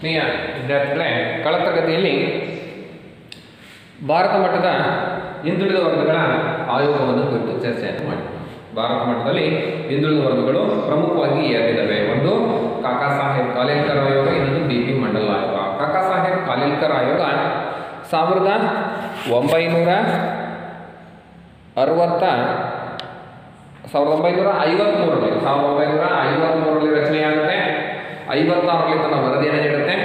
ಪ್ರಿಯ ವಿದ್ಯಾರ್ಥಿಗಳೇ ಕಳೆದ ತರಗತಿಯಲ್ಲಿ ಭಾರತ ಮಟ್ಟದ ಹಿಂದುಳಿದ ವರ್ಗಗಳ ಆಯೋಗವನ್ನು ಕುರಿತು ಚರ್ಚೆಯನ್ನು ಮಾಡಿ ಭಾರತ ಮಟ್ಟದಲ್ಲಿ ಹಿಂದುಳಿದ ವರ್ಗಗಳು ಪ್ರಮುಖವಾಗಿ ಎರಡಿದ್ದಾವೆ ಒಂದು, ಕಾಕಾ ಸಾಹೇಬ್ ಕಾಲೇಲ್ಕರ್ ಆಯೋಗ, ಇನ್ನೊಂದು ಬಿ ಪಿ ಮಂಡಲ ಆಯೋಗ. ಕಾಕಾ ಸಾಹೇಬ್ ಕಾಲೇಲ್ಕರ್ ಆಯೋಗ ಸಾವಿರದ ಒಂಬೈನೂರ ಅರವತ್ತ, ಸಾವಿರದ ಒಂಬೈನೂರ ಐವತ್ತ್ಮೂರರಲ್ಲಿ ಸಾವಿರದ ಒಂಬೈನೂರ ಐವತ್ತ್ಮೂರರಲ್ಲಿ ರಚನೆಯಾಗುತ್ತೆ. ಐವತ್ತಾರರಲ್ಲಿ ತನ್ನ ವರದಿಯನ್ನು ನೀಡುತ್ತೆ?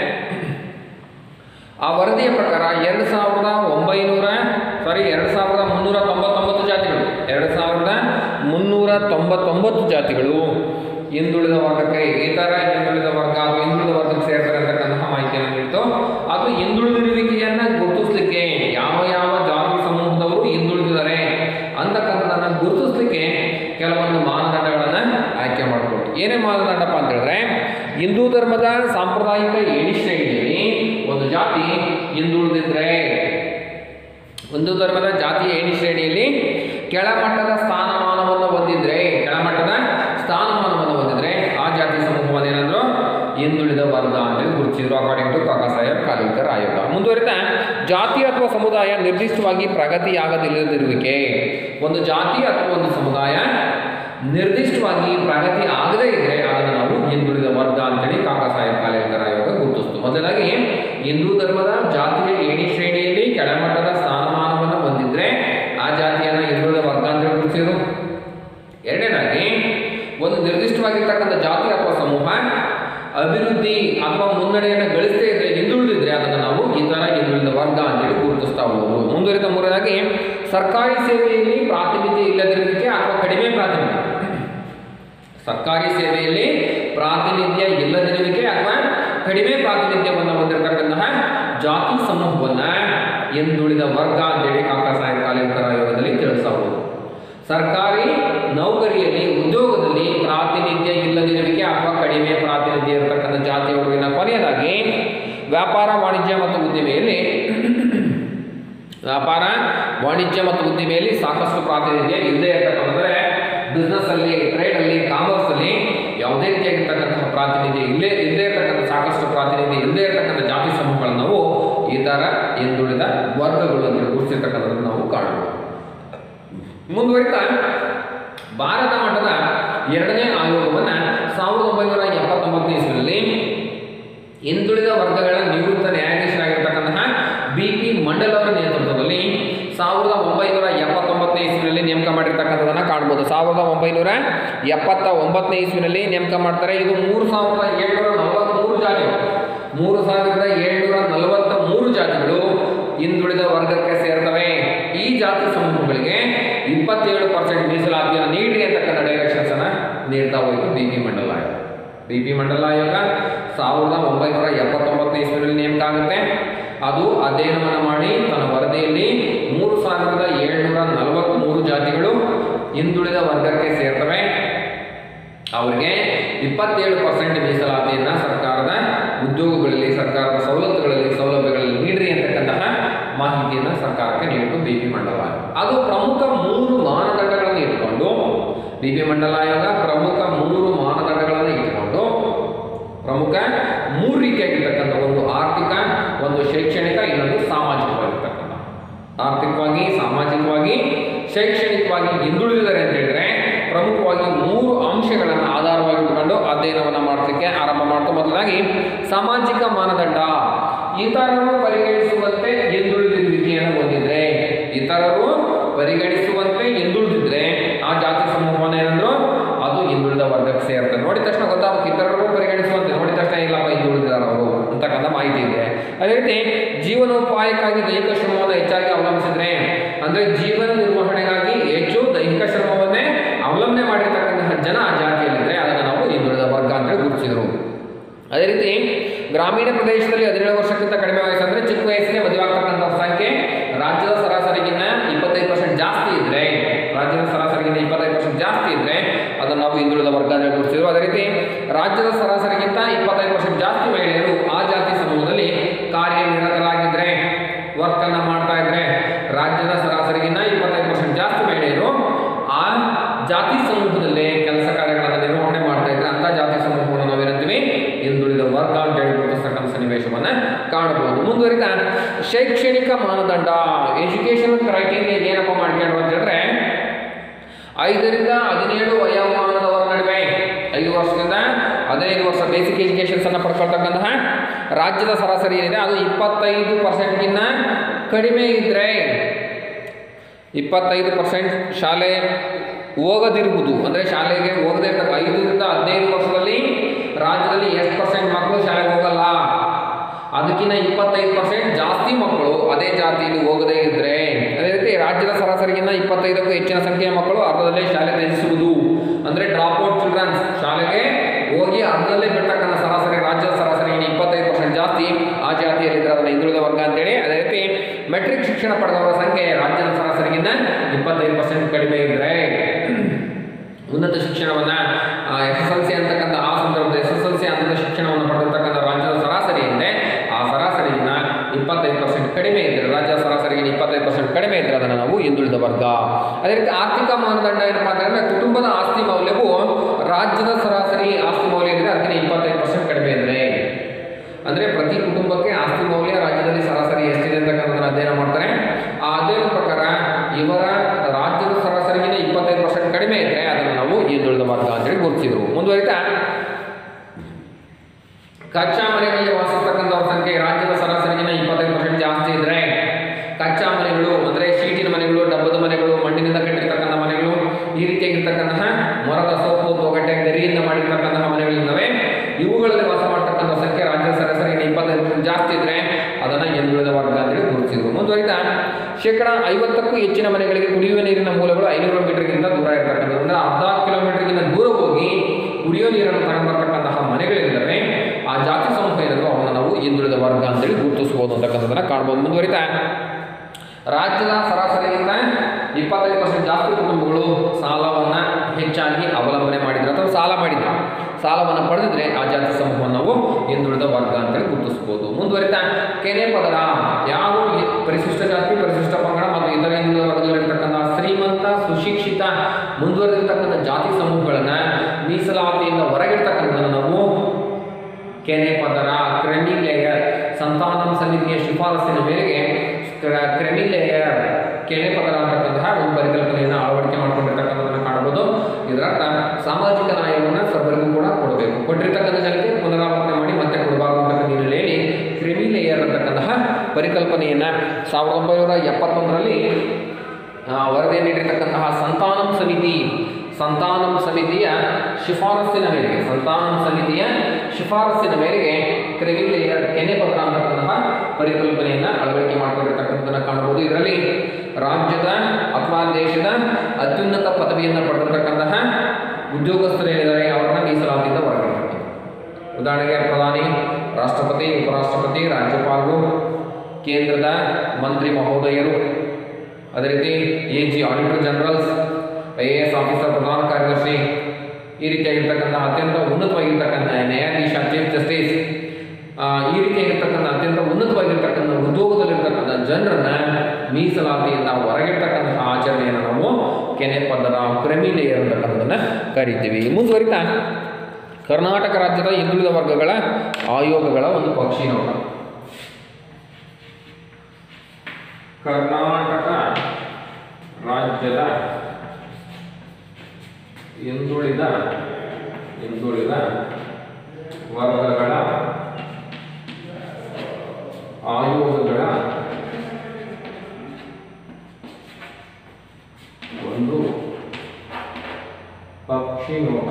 ಆ ವರದಿಯ ಪ್ರಕಾರ ಎರಡು ಸಾವಿರದ ಒಂಬೈನೂರ ಸಾರಿ ಎರಡು ಸಾವಿರದ ಮುನ್ನೂರ ತೊಂಬತ್ತೊಂಬತ್ತು ಜಾತಿಗಳು. ಎರಡು ಸಾವಿರದ ಮುನ್ನೂರ ತೊಂಬತ್ತೊಂಬತ್ತು ಜಾತಿಗಳು. ಹಿಂದುಳಿದ ವರ್ಗಕ್ಕೆ ಇತರ ಹಿಂದುಳಿದ ವರ್ಗ ಅಥವಾ ಹಿಂದುಳಿದ ವರ್ಗಕ್ಕೆ ಸೇರ್ತಾರೆ ಅಂತಕ್ಕಂತಹ ಮಾಹಿತಿಯನ್ನು ನೀಡಿತು. ಅದು ಹಿಂದುಳಿದಿರುವಿಕೆಯನ್ನು ಗುರುತಿಸಲಿಕ್ಕೆ ಯಾವ ಯಾವ ಜಾತಿ ಸಮೂಹದವರು ಹಿಂದುಳಿದಿದ್ದಾರೆ ಅಂತಕ್ಕಂಥದ್ದನ್ನು ಗುರುತಿಸಲಿಕ್ಕೆ ಕೆಲವೊಂದು ಮಾನದಂಡಗಳನ್ನು ಆಯ್ಕೆ ಮಾಡಿಕೊಳ್ತು ಏನೇ ಮಾನದಂಡಪ್ಪ ಅಂತ ಹೇಳಿದ್ರೆ ಹಿಂದೂ ಧರ್ಮದ ಸಾಂಪ್ರದಾಯಿಕ ಏಣಿ ಶ್ರೇಣಿಯಲ್ಲಿ ಒಂದು ಜಾತಿ ಹಿಂದುಳಿದಿದ್ರೆ, ಒಂದು ಧರ್ಮದ ಜಾತಿಯ ಏಣಿ ಶ್ರೇಣಿಯಲ್ಲಿ ಕೆಳಮಟ್ಟದ ಸ್ಥಾನಮಾನವನ್ನು ಹೊಂದಿದ್ರೆ, ಕೆಳಮಟ್ಟದ ಸ್ಥಾನಮಾನವನ್ನು ಹೊಂದಿದ್ರೆ ಆ ಜಾತಿ ಸಮೂಹವನ್ನು ಏನಂದ್ರು? ಹಿಂದುಳಿದ ವರ್ಗ ಅಂತೇಳಿ ಗುರುತಿಸಿದ್ರು ಅಕಾರ್ಡಿಂಗ್ ಟು ಕಾಕಾ ಸಾಹೇಬ್, ಕಾಲಿಕರ ಆಯೋಗ. ಮುಂದುವರಿತಾ ಜಾತಿ ಅಥವಾ ಸಮುದಾಯ ನಿರ್ದಿಷ್ಟವಾಗಿ ಪ್ರಗತಿಯಾಗದಿಲ್ಲದಿರುವಿಕೆ, ಒಂದು ಜಾತಿ ಅಥವಾ ಒಂದು ಸಮುದಾಯ ನಿರ್ದಿಷ್ಟವಾಗಿ ಪ್ರಗತಿ ಆಗದೇ ಇದ್ರೆ ಅದನ್ನು ನಾವು ಹಿಂದುಳಿದ ವರ್ಗ ಅಂತೇಳಿ ಕಾಕಾ ಸಾಹೇಬ್ ಕಾಲೇಜರ ಆಯೋಗ ಗುರುತಿಸ್ತು. ಮೊದಲಾಗಿ ಹಿಂದೂ ಧರ್ಮದ ಜಾತಿಯ ಏಣಿ ಶ್ರೇಣಿಯಲ್ಲಿ ಕೆಳಮಟ್ಟದ ಸ್ಥಾನಮಾನವನ್ನು ಹೊಂದಿದ್ರೆ ಆ ಜಾತಿಯನ್ನ ಹಿಂದುಳಿದ ವರ್ಗ ಅಂತ ಗುರುತಿಸಿದ್ರು. ಎರಡನೇದಾಗಿ, ಒಂದು ನಿರ್ದಿಷ್ಟವಾಗಿರ್ತಕ್ಕಂಥ ಜಾತಿ ಅಥವಾ ಸಮೂಹ ಅಭಿವೃದ್ಧಿ ಅಥವಾ ಮುನ್ನಡೆಯನ್ನು ಗಳಿಸದೇ ಇದ್ರೆ ಹಿಂದುಳಿದಿದ್ರೆ ಅದನ್ನು ನಾವು ಇತರ ಹಿಂದುಳಿದ ವರ್ಗ ಅಂತೇಳಿ ಗುರುತಿಸ್ತಾ ಹೋಗುವುದು ಮುಂದುವರಿದ ಮೂರನೇದಾಗಿ ಸರ್ಕಾರಿ ಸೇವೆಯಲ್ಲಿ ಪ್ರಾತಿನಿಧ್ಯ ಇಲ್ಲದಿರುವಿಕೆ ಅಥವಾ ಕಡಿಮೆ ಪ್ರಾತಿನಿಧ್ಯ ಸರ್ಕಾರಿ ಸೇವೆಯಲ್ಲಿ ಪ್ರಾತಿನಿಧ್ಯ ಇಲ್ಲದಿರುವಿಕೆ ಅಥವಾ ಕಡಿಮೆ ಪ್ರಾತಿನಿಧ್ಯವನ್ನು ಹೊಂದಿರತಕ್ಕಂತಹ ಜಾತಿ ಸಮೂಹವನ್ನ ಹಿಂದುಳಿದ ವರ್ಗ ಅಂತೇಳಿ ಕಾಕಾ ಸಾಹೇಬ್ ಕಾಲೇಕರ ತಿಳಿಸಬಹುದು. ಸರ್ಕಾರಿ ನೌಕರಿಯಲ್ಲಿ ಉದ್ಯೋಗದಲ್ಲಿ ಪ್ರಾತಿನಿಧ್ಯ ಇಲ್ಲದಿರುವಿಕೆ ಅಥವಾ ಕಡಿಮೆ ಪ್ರಾತಿನಿಧ್ಯ ಇರತಕ್ಕಂಥ ಜಾತಿಯವರಿಗಿನ ಕೊನೆಯದಾಗಿ ವ್ಯಾಪಾರ, ವಾಣಿಜ್ಯ ಮತ್ತು ಉದ್ದಿಮೆಯಲ್ಲಿ ವ್ಯಾಪಾರ, ವಾಣಿಜ್ಯ ಮತ್ತು ಉದ್ದಿಮೆಯಲ್ಲಿ ಸಾಕಷ್ಟು ಪ್ರಾತಿನಿಧ್ಯ ಇಲ್ಲದೆ ಇರತಕ್ಕಂದ್ರೆ ಬಿಸ್ನೆಸ್ ಅಲ್ಲಿ ಟ್ರೇಡ್ ಅಲ್ಲಿ ಕಾಮರ್ಸ್ ಅಲ್ಲಿ ಯಾವುದೇ ರೀತಿಯಾಗಿರ್ತಕ್ಕಂತಹ ಪ್ರಾತಿನಿಧ್ಯ, ಇಲ್ಲೇ ಇಲ್ಲದೆ ಇರತಕ್ಕಂಥ ಸಾಕಷ್ಟು ಪ್ರಾತಿನಿಧ್ಯ ಇಲ್ಲದೆ ಇರತಕ್ಕಂಥ ಜಾತಿ ಸಮೂಹಗಳನ್ನು ನಾವು ಈ ತರ ಹಿಂದುಳಿದ ವರ್ಗಗಳು ಅಂತ ಗುರುತಿರ್ತಕ್ಕಂಥದ್ದನ್ನು ನಾವು ಕಾಣಬಹುದು. ಮುಂದುವರಿತಾ, ಭಾರತ ಮಟ್ಟದ ಎರಡನೇ ಆಯೋಗವನ್ನ ಸಾವಿರದ ಒಂಬೈನೂರ ಎಪ್ಪತ್ತೊಂಬತ್ತನೇ ಇಸ್ವಿನಲ್ಲಿ ಹಿಂದುಳಿದ ವರ್ಗಗಳ ನಿವೃತ್ತ ನ್ಯಾಯಾಧೀಶರಾಗಿರ್ತಕ್ಕಂತಹ ಬಿ ಪಿ ಮಂಡಲ್ ಅವರ ನೇತೃತ್ವದಲ್ಲಿ ಸಾವಿರದ ಒಂಬೈನೂರ ಎಪ್ಪತ್ತೊಂಬತ್ತನೇ ಇಸ್ವಿನಲ್ಲಿ ನೇಮಕ ಮಾಡಿರ್ತಕ್ಕಂಥದ್ದನ್ನು ಕಾಣ್ಬೋದು. ಸಾವಿರದ ಒಂಬೈನೂರ ಎಪ್ಪತ್ತ ಒಂಬತ್ತನೇ ಇಸ್ವಿನಲ್ಲಿ ನೇಮಕ ಮಾಡ್ತಾರೆ. ಇದು ಮೂರು ಸಾವಿರದ ಏಳ್ನೂರ ನಲವತ್ತ್ಮೂರು ಜಾತಿಗಳು ಮೂರು ಸಾವಿರದ ಏಳ್ನೂರ ನಲವತ್ತ ಮೂರು ಜಾತಿಗಳು ಹಿಂದುಳಿದ ವರ್ಗಕ್ಕೆ ಸೇರ್ತವೆ. ಈ ಜಾತಿ ಸಮೂಹಗಳಿಗೆ ಇಪ್ಪತ್ತೇಳು ಪರ್ಸೆಂಟ್ ಮೀಸಲಾತಿಯನ್ನು ನೀಡಿ ಅಂತಕ್ಕಂಥ ಡೈರೆಕ್ಷನ್ಸ್ ಅನ್ನು ನೀಡ್ತಾ ಹೋಯಿತು ಬಿ ಪಿ ಮಂಡಲ ಆಯೋಗ ಬಿ ಪಿ ಮಂಡಲ ಆಯೋಗ ಸಾವಿರದ ಒಂಬೈನೂರ ಎಪ್ಪತ್ತೊಂಬತ್ತನೇ ಇಸ್ವಿನಲ್ಲಿ ನೇಮಕ ಆಗುತ್ತೆ. ಅದು ಅಧ್ಯಯನವನ್ನು ಮಾಡಿ ತನ್ನ ವರದಿಯಲ್ಲಿ ಮೂರು ಸಾವಿರದ ಏಳ್ನೂರ ನಲವತ್ತ್ಮೂರು ಜಾತಿಗಳು ಹಿಂದುಳಿದ ವರ್ಗಕ್ಕೆ ಸೇರ್ತವೆ. ಅವರಿಗೆ ಇಪ್ಪತ್ತೇಳು ಪರ್ಸೆಂಟ್ ಮೀಸಲಾತಿಯನ್ನು ಸರ್ಕಾರದ ಉದ್ಯೋಗಗಳಲ್ಲಿ, ಸರ್ಕಾರದ ಸವಲತ್ತುಗಳಲ್ಲಿ, ಸೌಲಭ್ಯಗಳಲ್ಲಿ ನೀಡ್ರಿ ಅಂತಕ್ಕಂತಹ ಮಾಹಿತಿಯನ್ನು ಸರ್ಕಾರಕ್ಕೆ ನೀಡಿತು ಬಿ ಪಿ ಮಂಡಲ ಅದು ಪ್ರಮುಖ ಮೂರು ಮಾನದಂಡಗಳನ್ನು ಇಟ್ಕೊಂಡು ಬಿ ಪಿ ಮಂಡಲ ಆಯೋಗ ಪ್ರಮುಖ ಮೂರು ಮಾನದಂಡಗಳನ್ನು ಇಟ್ಕೊಂಡು ಪ್ರಮುಖ ಮೂರು ರೀತಿಯಾಗಿರ್ತಕ್ಕಂಥ ಒಂದು ಆರ್ಥಿಕ ಒಂದು ಶೈಕ್ಷಣಿಕ ಇನ್ನೊಂದು ಸಾಮಾಜಿಕವಾಗಿರ್ತಕ್ಕಂಥ ಆರ್ಥಿಕವಾಗಿ ಸಾಮಾಜಿಕವಾಗಿ, ಶೈಕ್ಷಣಿಕವಾಗಿ ಹಿಂದುಳಿದಿದ್ದಾರೆ ಅಂತ ಹೇಳಿದ್ರೆ ಪ್ರಮುಖವಾಗಿ ಮೂರು ಅಂಶಗಳನ್ನು ಆಧಾರವಾಗಿ ಇಟ್ಕೊಂಡು ಅಧ್ಯಯನವನ್ನು ಮಾಡೋದಕ್ಕೆ ಆರಂಭ ಮಾಡ್ತು. ಮೊದಲಾಗಿ ಸಾಮಾಜಿಕ ಮಾನದಂಡ. ಇತರರು ಪರಿಗಣಿಸುವಂತೆ ಹಿಂದುಳಿದಿರುವಿಕೆಯನ್ನು ಹೊಂದಿದ್ರೆ, ಇತರರು ಪರಿಗಣಿಸುವಂತೆ ಹಿಂದುಳಿದಿದ್ರೆ ಆ ಜಾತಿ ಸಮೂಹವನ್ನು ಏನಂದ್ರು, ಅದು ಹಿಂದುಳಿದ ವರ್ಗಕ್ಕೆ ಸೇರುತ್ತೆ. ನೋಡಿದ ತಕ್ಷಣ ಗೊತ್ತಾಗುತ್ತೆ ಇತರರು ಪರಿಗಣಿಸುವಂತೆ. ನೋಡಿದ ತಕ್ಷಣ ಇಲ್ಲಪ್ಪ, ಹಿಂದುಳಿದಿದ್ದಾರೆ ಅವರು. ಅಂತಕ್ಕಂಥ ಮಾಹಿತಿ ಇದೆ. ಅದೇ ರೀತಿ ಜೀವನೋಪಾಯಕ್ಕಾಗಿ ದೈಹಿಕ ಶ್ರಮವನ್ನು ಹೆಚ್ಚಾಗಿ ಅವಲಂಬಿಸಿದ್ರೆ, ಅಂದ್ರೆ ಜೀವನ ನಿರ್ವಹಣೆಗಾಗಿ ಹೆಚ್ಚು ದೈಹಿಕ ಶ್ರಮವನ್ನೇ ಅವಲಂಬನೆ ಮಾಡಿರ್ತಕ್ಕಂತಹ ಜನ ಆ ಜಾತಿಯಲ್ಲಿದ್ದರೆ ಅದನ್ನು ನಾವು ಹಿಂದುಳಿದ ವರ್ಗ ಅಂತೇಳಿ ಗುರುತಿಸಿದರು. ಅದೇ ರೀತಿ ಗ್ರಾಮೀಣ ಪ್ರದೇಶದಲ್ಲಿ ಹದಿನೇಳು ವರ್ಷಕ್ಕಿಂತ ಕಡಿಮೆ ವಯಸ್ಸು ಅಂದ್ರೆ ಚಿಕ್ಕ ವಯಸ್ಸಿಗೆ ಮದುವೆ ಆಗ್ತಕ್ಕಂಥ ಸಂಖ್ಯೆ ರಾಜ್ಯದ ಸರಾಸರಿಗಿನ್ನ ಇಪ್ಪತ್ತೈದು ಪರ್ಸೆಂಟ್ ಜಾಸ್ತಿ ಇದ್ರೆ ರಾಜ್ಯದ ಸರಾಸರಿಗಿಂತ ಇಪ್ಪತ್ತೈದು ಪರ್ಸೆಂಟ್ ಜಾಸ್ತಿ ಇದ್ರೆ ಅದನ್ನು ನಾವು ಹಿಂದುಳಿದ ವರ್ಗ ಅಂತ ಗುರುತಿಸಿದ್ರು ಅದೇ ರೀತಿ ರಾಜ್ಯದ ಸರಾಸರಿಗಿಂತ ಇಪ್ಪತ್ತೈದು ಪರ್ಸೆಂಟ್ ಜಾಸ್ತಿ ಮಹಿಳೆಯರು ಆ ಜಾತಿ ಸಮೂಹದಲ್ಲಿ ಕಾರ್ಯನಿರತರಾಗಿದ್ರೆ ವರ್ಕ್ ಅನ್ನ ಮಾಡ್ತಾ ಇದ್ರೆ ರಾಜ್ಯದ ಸರಾಸರಿಗಿನ್ನ ಇಪ್ಪತ್ತೈದು ಪರ್ಸೆಂಟ್ ಜಾಸ್ತಿ ಮಹಿಳೆಯರು ಆ ಜಾತಿ ಸಮೂಹದಲ್ಲೇ ಕೆಲಸ ಕಾರ್ಯಗಳನ್ನು ನಿರ್ವಹಣೆ ಮಾಡ್ತಾ ಇದ್ರೆ ಅಂತ ಜಾತಿ ಸಮೂಹವನ್ನು ನಾವೇನಂತೀವಿ ಹಿಂದುಳಿದ ವರ್ಗ ಅಂತ ಹೇಳಿ ಗುರುತಿಸ್ತಕ್ಕಂಥ ಸನ್ನಿವೇಶ ಮುಂದುವರಿದ ಮಾನದಂಡ. ಎಜುಕೇಷನ್ ಕ್ರೈಟೀರಿಯಾ ಏನಪ್ಪ ಮಾಡ್ಕೊಂಡು ಅಂತ ಹೇಳಿದ್ರೆ, ಐದರಿಂದ ಹದಿನೇಳು ವಯೋಮಾನದವರ ನಡುವೆ, ಐದು ವರ್ಷದಿಂದ ಹದಿನೈದು ವರ್ಷ ಬೇಸಿಕ್ ಎಜುಕೇಷನ್ಸ್ ಅನ್ನು ಪಡ್ಕೊಳ್ತಕ್ಕಂತಹ ರಾಜ್ಯದ ಸರಾಸರಿ ಏನಿದೆ, ಅದು ಇಪ್ಪತ್ತೈದು ಪರ್ಸೆಂಟ್ಗಿನ್ನ ಕಡಿಮೆ ಇದ್ದರೆ ಇಪ್ಪತ್ತೈದು ಪರ್ಸೆಂಟ್ ಶಾಲೆ ಹೋಗದಿರುವುದು. ಅಂದರೆ ಶಾಲೆಗೆ ಹೋಗದೇ ಇರ್ತಕ್ಕ ಐದರಿಂದ ಹದಿನೈದು ವರ್ಷದಲ್ಲಿ ರಾಜ್ಯದಲ್ಲಿ ಎಷ್ಟು ಪರ್ಸೆಂಟ್ ಮಕ್ಕಳು ಶಾಲೆಗೆ ಹೋಗಲ್ಲ? ಅದಕ್ಕಿಂತ ಇಪ್ಪತ್ತೈದು ಪರ್ಸೆಂಟ್ ಜಾಸ್ತಿ ಮಕ್ಕಳು ಅದೇ ಜಾತಿಯಲ್ಲಿ ಹೋಗದೇ ಇದ್ದರೆ ಅದೇ ರೀತಿ ರಾಜ್ಯದ ಸರಾಸರಿಗಿಂತ ಇಪ್ಪತ್ತೈದಕ್ಕೂ ಹೆಚ್ಚಿನ ಸಂಖ್ಯೆಯ ಮಕ್ಕಳು ಅರ್ಧದಲ್ಲೇ ಶಾಲೆ ತ್ಯಜಿಸುವುದು. ಅಂದರೆ ಡ್ರಾಪ್ ಔಟ್ ಚಿಲ್ಡ್ರನ್ಸ್ ಶಾಲೆಗೆ ಹೋಗಿ ಅರ್ಧದಲ್ಲೇ ಬಿಡ್ತಕ್ಕಂಥ ಸರಾಸರಿ, ರಾಜ್ಯದ ಸರಾಸರಿಗಿಂತ ಇಪ್ಪತ್ತೈದು ಪರ್ಸೆಂಟ್ ಜಾಸ್ತಿ ಆ ಜಾತಿಯಲ್ಲಿದ್ದರೆ ಅದನ್ನು ಹಿಂದುಳಿದ ವರ್ಗ ಅಂತೇಳಿ. ಅದೇ ರೀತಿ ಮೆಟ್ರಿಕ್ ಶಿಕ್ಷಣ ಪಡೆದವರ ಸಂಖ್ಯೆ ರಾಜ್ಯದ ಸರಾಸರಿಗಿಂತ ಇಪ್ಪತ್ತೈದು ಪರ್ಸೆಂಟ್ ಕಡಿಮೆ ಇದ್ದರೆ ಉನ್ನತ ಶಿಕ್ಷಣವನ್ನು ಎಸ್ ಎಸ್ ಎಲ್ ಸಿ ಅಂತಕ್ಕಂಥ ಆ ಸಂದರ್ಭದ ಎಸ್ ಎಸ್ ಎಲ್ ಸಿ ಹಂತದ ಶಿಕ್ಷಣವನ್ನು ಪಡೆದಿರ್ತಕ್ಕಂಥ ರಾಜ್ಯದ ಸರಾಸರಿ ಏನಿದೆ ಆ ಸರಾಸರಿಗಿನ ಇಪ್ಪತ್ತೈದು ಪರ್ಸೆಂಟ್ ಕಡಿಮೆ ಇದ್ದರೆ ರಾಜ್ಯದ ಸರಾಸರಿಗಿನ ಇಪ್ಪತ್ತೈದು ಪರ್ಸೆಂಟ್ ಕಡಿಮೆ ಇದ್ದರೆ ಅದನ್ನು ನಾವು ಹಿಂದುಳಿದ ವರ್ಗ. ಅದೇ ರೀತಿ ಆರ್ಥಿಕ ಮಾನದಂಡ ಏನಪ್ಪ ಅಂತಂದರೆ ಕುಟುಂಬದ ಆಸ್ತಿ ಮೌಲ್ಯವು ರಾಜ್ಯದ ಸರಾಸರಿ ಆಸ್ತಿ ಮೌಲ್ಯ ಅಂದರೆ ಅದಕ್ಕಿಂತ ಇಪ್ಪತ್ತೈದು ಪರ್ಸೆಂಟ್ ಕಡಿಮೆ ಅಂದರೆ. ಅಂದರೆ ಪ್ರತಿ ಕುಟುಂಬಕ್ಕೆ ಆಸ್ತಿ ಮೌಲ್ಯ ರಾಜ್ಯದಲ್ಲಿ ಸರಾಸರಿ ಎಷ್ಟಿದೆ ಅಂತಕ್ಕಂಥದ್ದನ್ನು ಅಧ್ಯಯನ ಮಾಡ್ತಾರೆ. ಆ ಅಧ್ಯಯನ ಪ್ರಕಾರ ಇವರ ರಾಜ್ಯದ ಸರಾಸರಿಗಿಂತ ಇಪ್ಪತ್ತೈದು ಪರ್ಸೆಂಟ್ ಕಡಿಮೆ ಇದ್ದರೆ ಅದನ್ನು ನಾವು ಹಿಂದುಳಿದ ವರ್ಗ ಅಂತೇಳಿ ಗುರುತಿದ್ರು ಮುಂದುವರಿತಾ. ಕಚ್ಚಾ ಮನೆಗಳಲ್ಲಿ ವಾಸಿಸ್ತಕ್ಕಂಥವ್ರ ಸಂಖ್ಯೆ ರಾಜ್ಯದ ಸರಾಸರಿಗಿನ ಇಪ್ಪತ್ತೈದು ಪರ್ಸೆಂಟ್ ಜಾಸ್ತಿ ಇದ್ದರೆ ಕಚ್ಚಾ ಮನೆಗಳು ಅಂದರೆ ಶೀಟಿನ ಮನೆಗಳು ಡಬ್ಬದ ಮನೆಗಳು ಮಣ್ಣಿನಿಂದ ಕಟ್ಟಿರ್ತಕ್ಕಂಥ ಮನೆಗಳು ಈ ರೀತಿಯಾಗಿರ್ತಕ್ಕಂತಹ ಮರದ ಸೊಪ್ಪು ತೊಗಟೆ ಗರಿಯಿಂದ ಮಾಡಿರ್ತಕ್ಕಂತಹ ಮನೆಗಳಿದ್ದಾವೆ ಇವುಗಳಲ್ಲಿ ವಾಸ ಮಾಡ್ತಕ್ಕಂಥ ಸಂಖ್ಯೆ ರಾಜ್ಯದ ಸರಾಸರಿಗಿನ ಇಪ್ಪತ್ತೈದು ಪರ್ಸೆಂಟ್ ಜಾಸ್ತಿ ಇದ್ದರೆ ಅದನ್ನು ಹಿಂದುಳಿದ ವರ್ಗ ಅಂತೇಳಿ ಗುರುತಿಸಿದ್ರು ಮುಂದುವರಿತಾ ಶೇಕಡ ಐವತ್ತಕ್ಕೂ ಹೆಚ್ಚಿನ ಮನೆಗಳಿಗೆ ಕುಡಿಯುವ ನೀರಿನ ಮೂಲಗಳು ಐನೂರು ಮೀಟರ್ಗಿಂತ ದೂರ ಇರತಕ್ಕಂಥದ್ದು. ಅಂದರೆ ಅರ್ಧ ಕಿಲೋಮೀಟರ್ಗಿಂತ ದೂರ ಹೋಗಿ ಕುಡಿಯುವ ನೀರನ್ನು ತಗೊಂಡ್ಬರ್ತಕ್ಕಂತಹ ಮನೆಗಳೆಂದರೆ ಆ ಜಾತಿ ಸಮೂಹ ಏನಾದರೂ ಅವನ್ನ ನಾವು ಹಿಂದುಳಿದ ವರ್ಗ ಅಂತೇಳಿ ಗುರುತಿಸಬಹುದು ಅಂತಕ್ಕಂಥದ್ದನ್ನು ಕಾಣಬಹುದು ಮುಂದುವರಿತಾ, ರಾಜ್ಯದ ಸರಾಸರಿಯಿಂದ ಇಪ್ಪತ್ತೈದು ಪರ್ಸೆಂಟ್ ಜಾಸ್ತಿ ಕುಟುಂಬಗಳು ಸಾಲವನ್ನು ಹೆಚ್ಚಾಗಿ ಅವಲಂಬನೆ ಮಾಡಿದ್ರು ಅಥವಾ ಸಾಲ ಮಾಡಿದ್ರು. ಸಾಲವನ್ನು ಪಡೆದಿದ್ರೆ ಆ ಜಾತಿ ಸಮೂಹವನ್ನು ನಾವು ಹಿಂದುಳಿದ ವರ್ಗ ಅಂತೇಳಿ ಗುರುತಿಸಬಹುದು ಮುಂದುವರಿತ ಕೆನೆ ಪದರ. ಯಾವ ಪರಿಶಿಷ್ಟ ಜಾತಿ, ಪರಿಶಿಷ್ಟ ಪಂಗಡ ಮತ್ತು ಇತರ ಹಿಂದುಳಿದ ವರ್ಗದಲ್ಲಿರ್ತಕ್ಕಂಥ ಶ್ರೀಮಂತ, ಸುಶಿಕ್ಷಿತ, ಮುಂದುವರೆದಿರ್ತಕ್ಕಂಥ ಜಾತಿ ಸಮೂಹಗಳನ್ನು ಮೀಸಲಾತಿಯಿಂದ ಹೊರಗಿರ್ತಕ್ಕಂಥದ್ದನ್ನು ನಾವು ಕೆನೆ ಪದರ ಕ್ರೆಮಿಲೇಯರ್ ಸಂತಾನ ಸಮಿತಿಯ ಶಿಫಾರಸಿನ ಮೇರೆಗೆ ಕ್ರೆಮಿಲೇಯರ್ ಕೆರೆ ಕೆನೆ ಪದರ ಕೊಟ್ಟಿರ್ತಕ್ಕಂಥ ಜನಕ್ಕೆ ಪುನರಾವರ್ತನೆ ಮಾಡಿ ಮತ್ತೆ ಕೊಡಬಾರ್ದು ಅಂತಕ್ಕಂಥ ನೀರಲ್ಲಿ ಕ್ರಿಮಿ ಲೇಯರ್ ಅಂತಕ್ಕಂತಹ ಪರಿಕಲ್ಪನೆಯನ್ನು ಸಾವಿರದ ಒಂಬೈನೂರ ಎಪ್ಪತ್ತೊಂದರಲ್ಲಿ ವರದಿ ನೀಡಿರ್ತಕ್ಕಂತಹ ಸಂತಾನಂ ಸಮಿತಿ, ಸಂತಾನಂ ಸಮಿತಿಯ ಶಿಫಾರಸ್ಸಿನ ಮೇರೆಗೆ, ಸಂತಾನಂ ಸಮಿತಿಯ ಶಿಫಾರಸ್ಸಿನ ಮೇರೆಗೆ ಕ್ರೆವಿಲೇಯರ್ ಕೆನೆ ಪತ್ರ ಅಂತಕ್ಕಂತಹ ಪರಿಕಲ್ಪನೆಯನ್ನು ಅಳವಡಿಕೆ ಮಾಡಿಕೊಂಡಿರ್ತಕ್ಕಂಥದ್ದನ್ನು ಕಾಣಬಹುದು. ಇದರಲ್ಲಿ ರಾಜ್ಯದ ಅಥವಾ ದೇಶದ ಅತ್ಯುನ್ನತ ಪದವಿಯನ್ನು ಪಡೆದಿರ್ತಕ್ಕಂತಹ ಉದ್ಯೋಗಸ್ಥರೇನಿದ್ದಾರೆ ಅವರನ್ನು ಮೀಸಲಾತಿಯಿಂದ ಹೊರಗಿರ್ತಕ್ಕಂಥ ಉದಾಹರಣೆಗೆ ಪ್ರಧಾನಿ, ರಾಷ್ಟ್ರಪತಿ, ಉಪರಾಷ್ಟ್ರಪತಿ, ರಾಜ್ಯಪಾಲರು, ಕೇಂದ್ರದ ಮಂತ್ರಿ ಮಹೋದಯರು. ಅದೇ ರೀತಿ A G auditor generals, I A S officer ಪ್ರಧಾನ ಕಾರ್ಯದರ್ಶಿ. ಈ ರೀತಿಯಾಗಿರ್ತಕ್ಕಂಥ ಅತ್ಯಂತ ಉನ್ನತವಾಗಿರ್ತಕ್ಕಂಥ ನ್ಯಾಯಾಧೀಶ, ಚೀಫ್ ಜಸ್ಟಿಸ್. ಈ ರೀತಿಯಾಗಿರ್ತಕ್ಕಂಥ ಅತ್ಯಂತ ಉನ್ನತವಾಗಿರ್ತಕ್ಕಂಥ ಉದ್ಯೋಗದಲ್ಲಿರ್ತಕ್ಕಂಥ ಜನರನ್ನ ಮೀಸಲಾತಿಯಿಂದ ಹೊರಗಿರ್ತಕ್ಕಂಥ ಆಚರಣೆಯನ್ನು ನಾವು ಕೆನೆ ಪದರ ಅಂತಕ್ಕಂಥದ್ದನ್ನು ಕರಿತೀವಿ. ಮುಂದುವರಿತಾ? ಕರ್ನಾಟಕ ರಾಜ್ಯದ ಹಿಂದುಳಿದ ವರ್ಗಗಳ ಆಯೋಗಗಳ ಒಂದು ಪಕ್ಷಿ ನೋಟ ಕರ್ನಾಟಕ ರಾಜ್ಯದ ಹಿಂದುಳಿದ ಹಿಂದುಳಿದ ವರ್ಗಗಳ ಆಯೋಗಗಳ ಒಂದು ಪಕ್ಷಿ ನೋಟ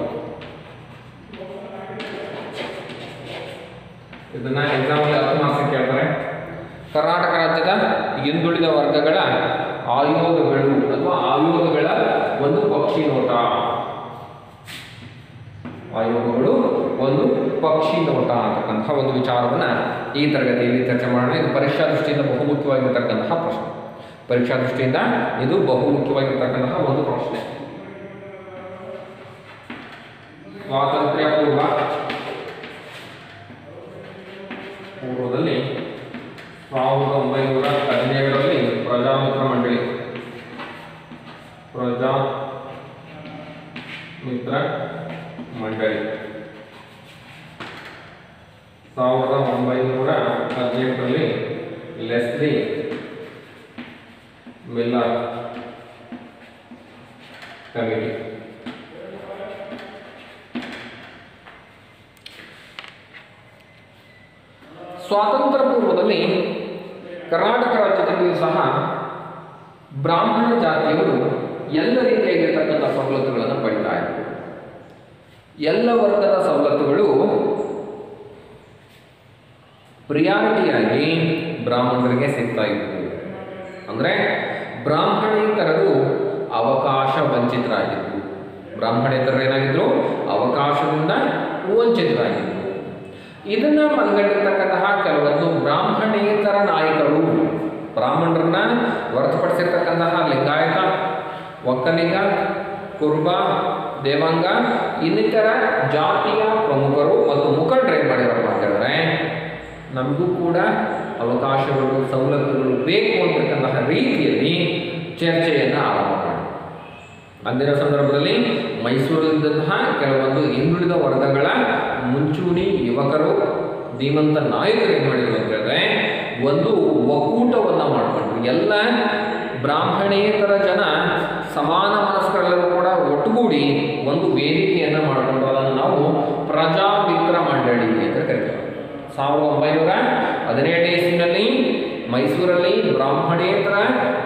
ಇದನ್ನ ಎಕ್ಸಾಮಲ್ಲಿ ಹತ್ತು ಮಾರ್ಕ್ಸ್ ಕೇಳ್ತಾರೆ. ಕರ್ನಾಟಕ ರಾಜ್ಯದ ಹಿಂದುಳಿದ ವರ್ಗಗಳ ಆಯೋಗಗಳು ಅಥವಾ ಆಯೋಗಗಳ ಒಂದು ಪಕ್ಷಿ ನೋಟ ಆಯೋಗಗಳು ಒಂದು ಪಕ್ಷಿ ನೋಟ ಅಂತಕ್ಕಂತಹ ಒಂದು ವಿಚಾರವನ್ನು ಈ ತರಗತಿಯಲ್ಲಿ ಚರ್ಚೆ ಮಾಡೋಣ. ಇದು ಪರೀಕ್ಷಾ ದೃಷ್ಟಿಯಿಂದ ಬಹುಮುಖ್ಯವಾಗಿರ್ತಕ್ಕಂತಹ ಪ್ರಶ್ನೆ. ಪರೀಕ್ಷಾ ದೃಷ್ಟಿಯಿಂದ ಇದು ಬಹುಮುಖ್ಯವಾಗಿರ್ತಕ್ಕಂತಹ ಒಂದು ಪ್ರಶ್ನೆ. ಸ್ವಾತಂತ್ರ್ಯ ಪೂರ್ವ ಪೂರ್ವದಲ್ಲಿ ಸಾವಿರದ ಒಂಬೈನೂರ ಹದಿನೇಳರಲ್ಲಿ ಪ್ರಜಾಮಿತ್ರ ಮಂಡಳಿ. ಪ್ರಜಾ ಮಿತ್ರ ಮಂಡಳಿ. ಸಾವಿರದ ಒಂಬೈನೂರ ಹದಿನೆಂಟರಲ್ಲಿ ಲೆಸ್ಲಿ ಮಿಲ್ಲರ್ ಕಮಿಟಿ. ಸ್ವಾತಂತ್ರ್ಯ ಪೂರ್ವದಲ್ಲಿ ಕರ್ನಾಟಕ ರಾಜ್ಯದಲ್ಲಿಯೂ ಸಹ ಬ್ರಾಹ್ಮಣ ಜಾತಿಯವರು ಎಲ್ಲ ರೀತಿಯಾಗಿರ್ತಕ್ಕಂಥ ಸವಲತ್ತುಗಳನ್ನು ಪಡಿತಾ ಇದ್ರು ಎಲ್ಲ ವರ್ಗದ ಸವಲತ್ತುಗಳು ಪ್ರಿಯಾರಿಟಿಯಾಗಿ ಬ್ರಾಹ್ಮಣರಿಗೆ ಸಿಗ್ತಾ ಇತ್ತು ಅಂದರೆ ಬ್ರಾಹ್ಮಣೇತರರು ಅವಕಾಶ ವಂಚಿತರಾಗಿದ್ದರು ಬ್ರಾಹ್ಮಣೇತರರು ಏನಾಗಿದ್ರು ಅವ ಇದನ್ನ ಮನಗಂಡಿರ್ತಕ್ಕಂತಹ ಕೆಲವೊಂದು ಬ್ರಾಹ್ಮಣೇತರ ನಾಯಕರು, ಬ್ರಾಹ್ಮಣರನ್ನ ಹೊರತುಪಡಿಸಿರ್ತಕ್ಕಂತಹ ಲಿಂಗಾಯತ, ಒಕ್ಕಲಿಗ, ಕುರುಬ, ದೇವಾಂಗ, ಇನ್ನಿತರ ಜಾತಿಯ ಪ್ರಮುಖರು ಮತ್ತು ಮುಖಂಡರು ಏನು ಮಾಡಿರಪ್ಪ ನಮಗೂ ಕೂಡ ಅವಕಾಶಗಳು, ಸವಲತ್ತುಗಳು ಬೇಕು ಅಂತಕ್ಕಂತಹ ರೀತಿಯಲ್ಲಿ ಚರ್ಚೆಯನ್ನು ಆರಂಭ ಅಂದಿನ ಸಂದರ್ಭದಲ್ಲಿ ಮೈಸೂರಿನಂತಹ ಕೆಲವೊಂದು ಹಿಂದುಳಿದ ವರ್ಗಗಳ ಮುಂಚೂಣಿ ಯುವಕರು, ಧೀಮಂತ ನಾಯಕರು ಏನು ಮಾಡಿದ್ರು ಅಂತ ಹೇಳಿದ್ರೆ, ಒಂದು ಒಕ್ಕೂಟವನ್ನು ಮಾಡಿಕೊಂಡ್ರು. ಎಲ್ಲ ಬ್ರಾಹ್ಮಣೇತರ ಜನ ಸಮಾನ ಮನಸ್ಕರೆಲ್ಲರೂ ಕೂಡ ಒಟ್ಟುಗೂಡಿ ಒಂದು ವೇದಿಕೆಯನ್ನು ಮಾಡಿಕೊಂಡು ಅದನ್ನು ನಾವು ಪ್ರಜಾಮಿತ್ರ ಮಂಡಳಿ ಅಂತ ಕರಿತೇವೆ. ಸಾವಿರದ ಒಂಬೈನೂರ ಹದಿನೇಳನೇ ಇಸ್ವಿನಲ್ಲಿ ಮೈಸೂರಲ್ಲಿ ಬ್ರಾಹ್ಮಣೇತರ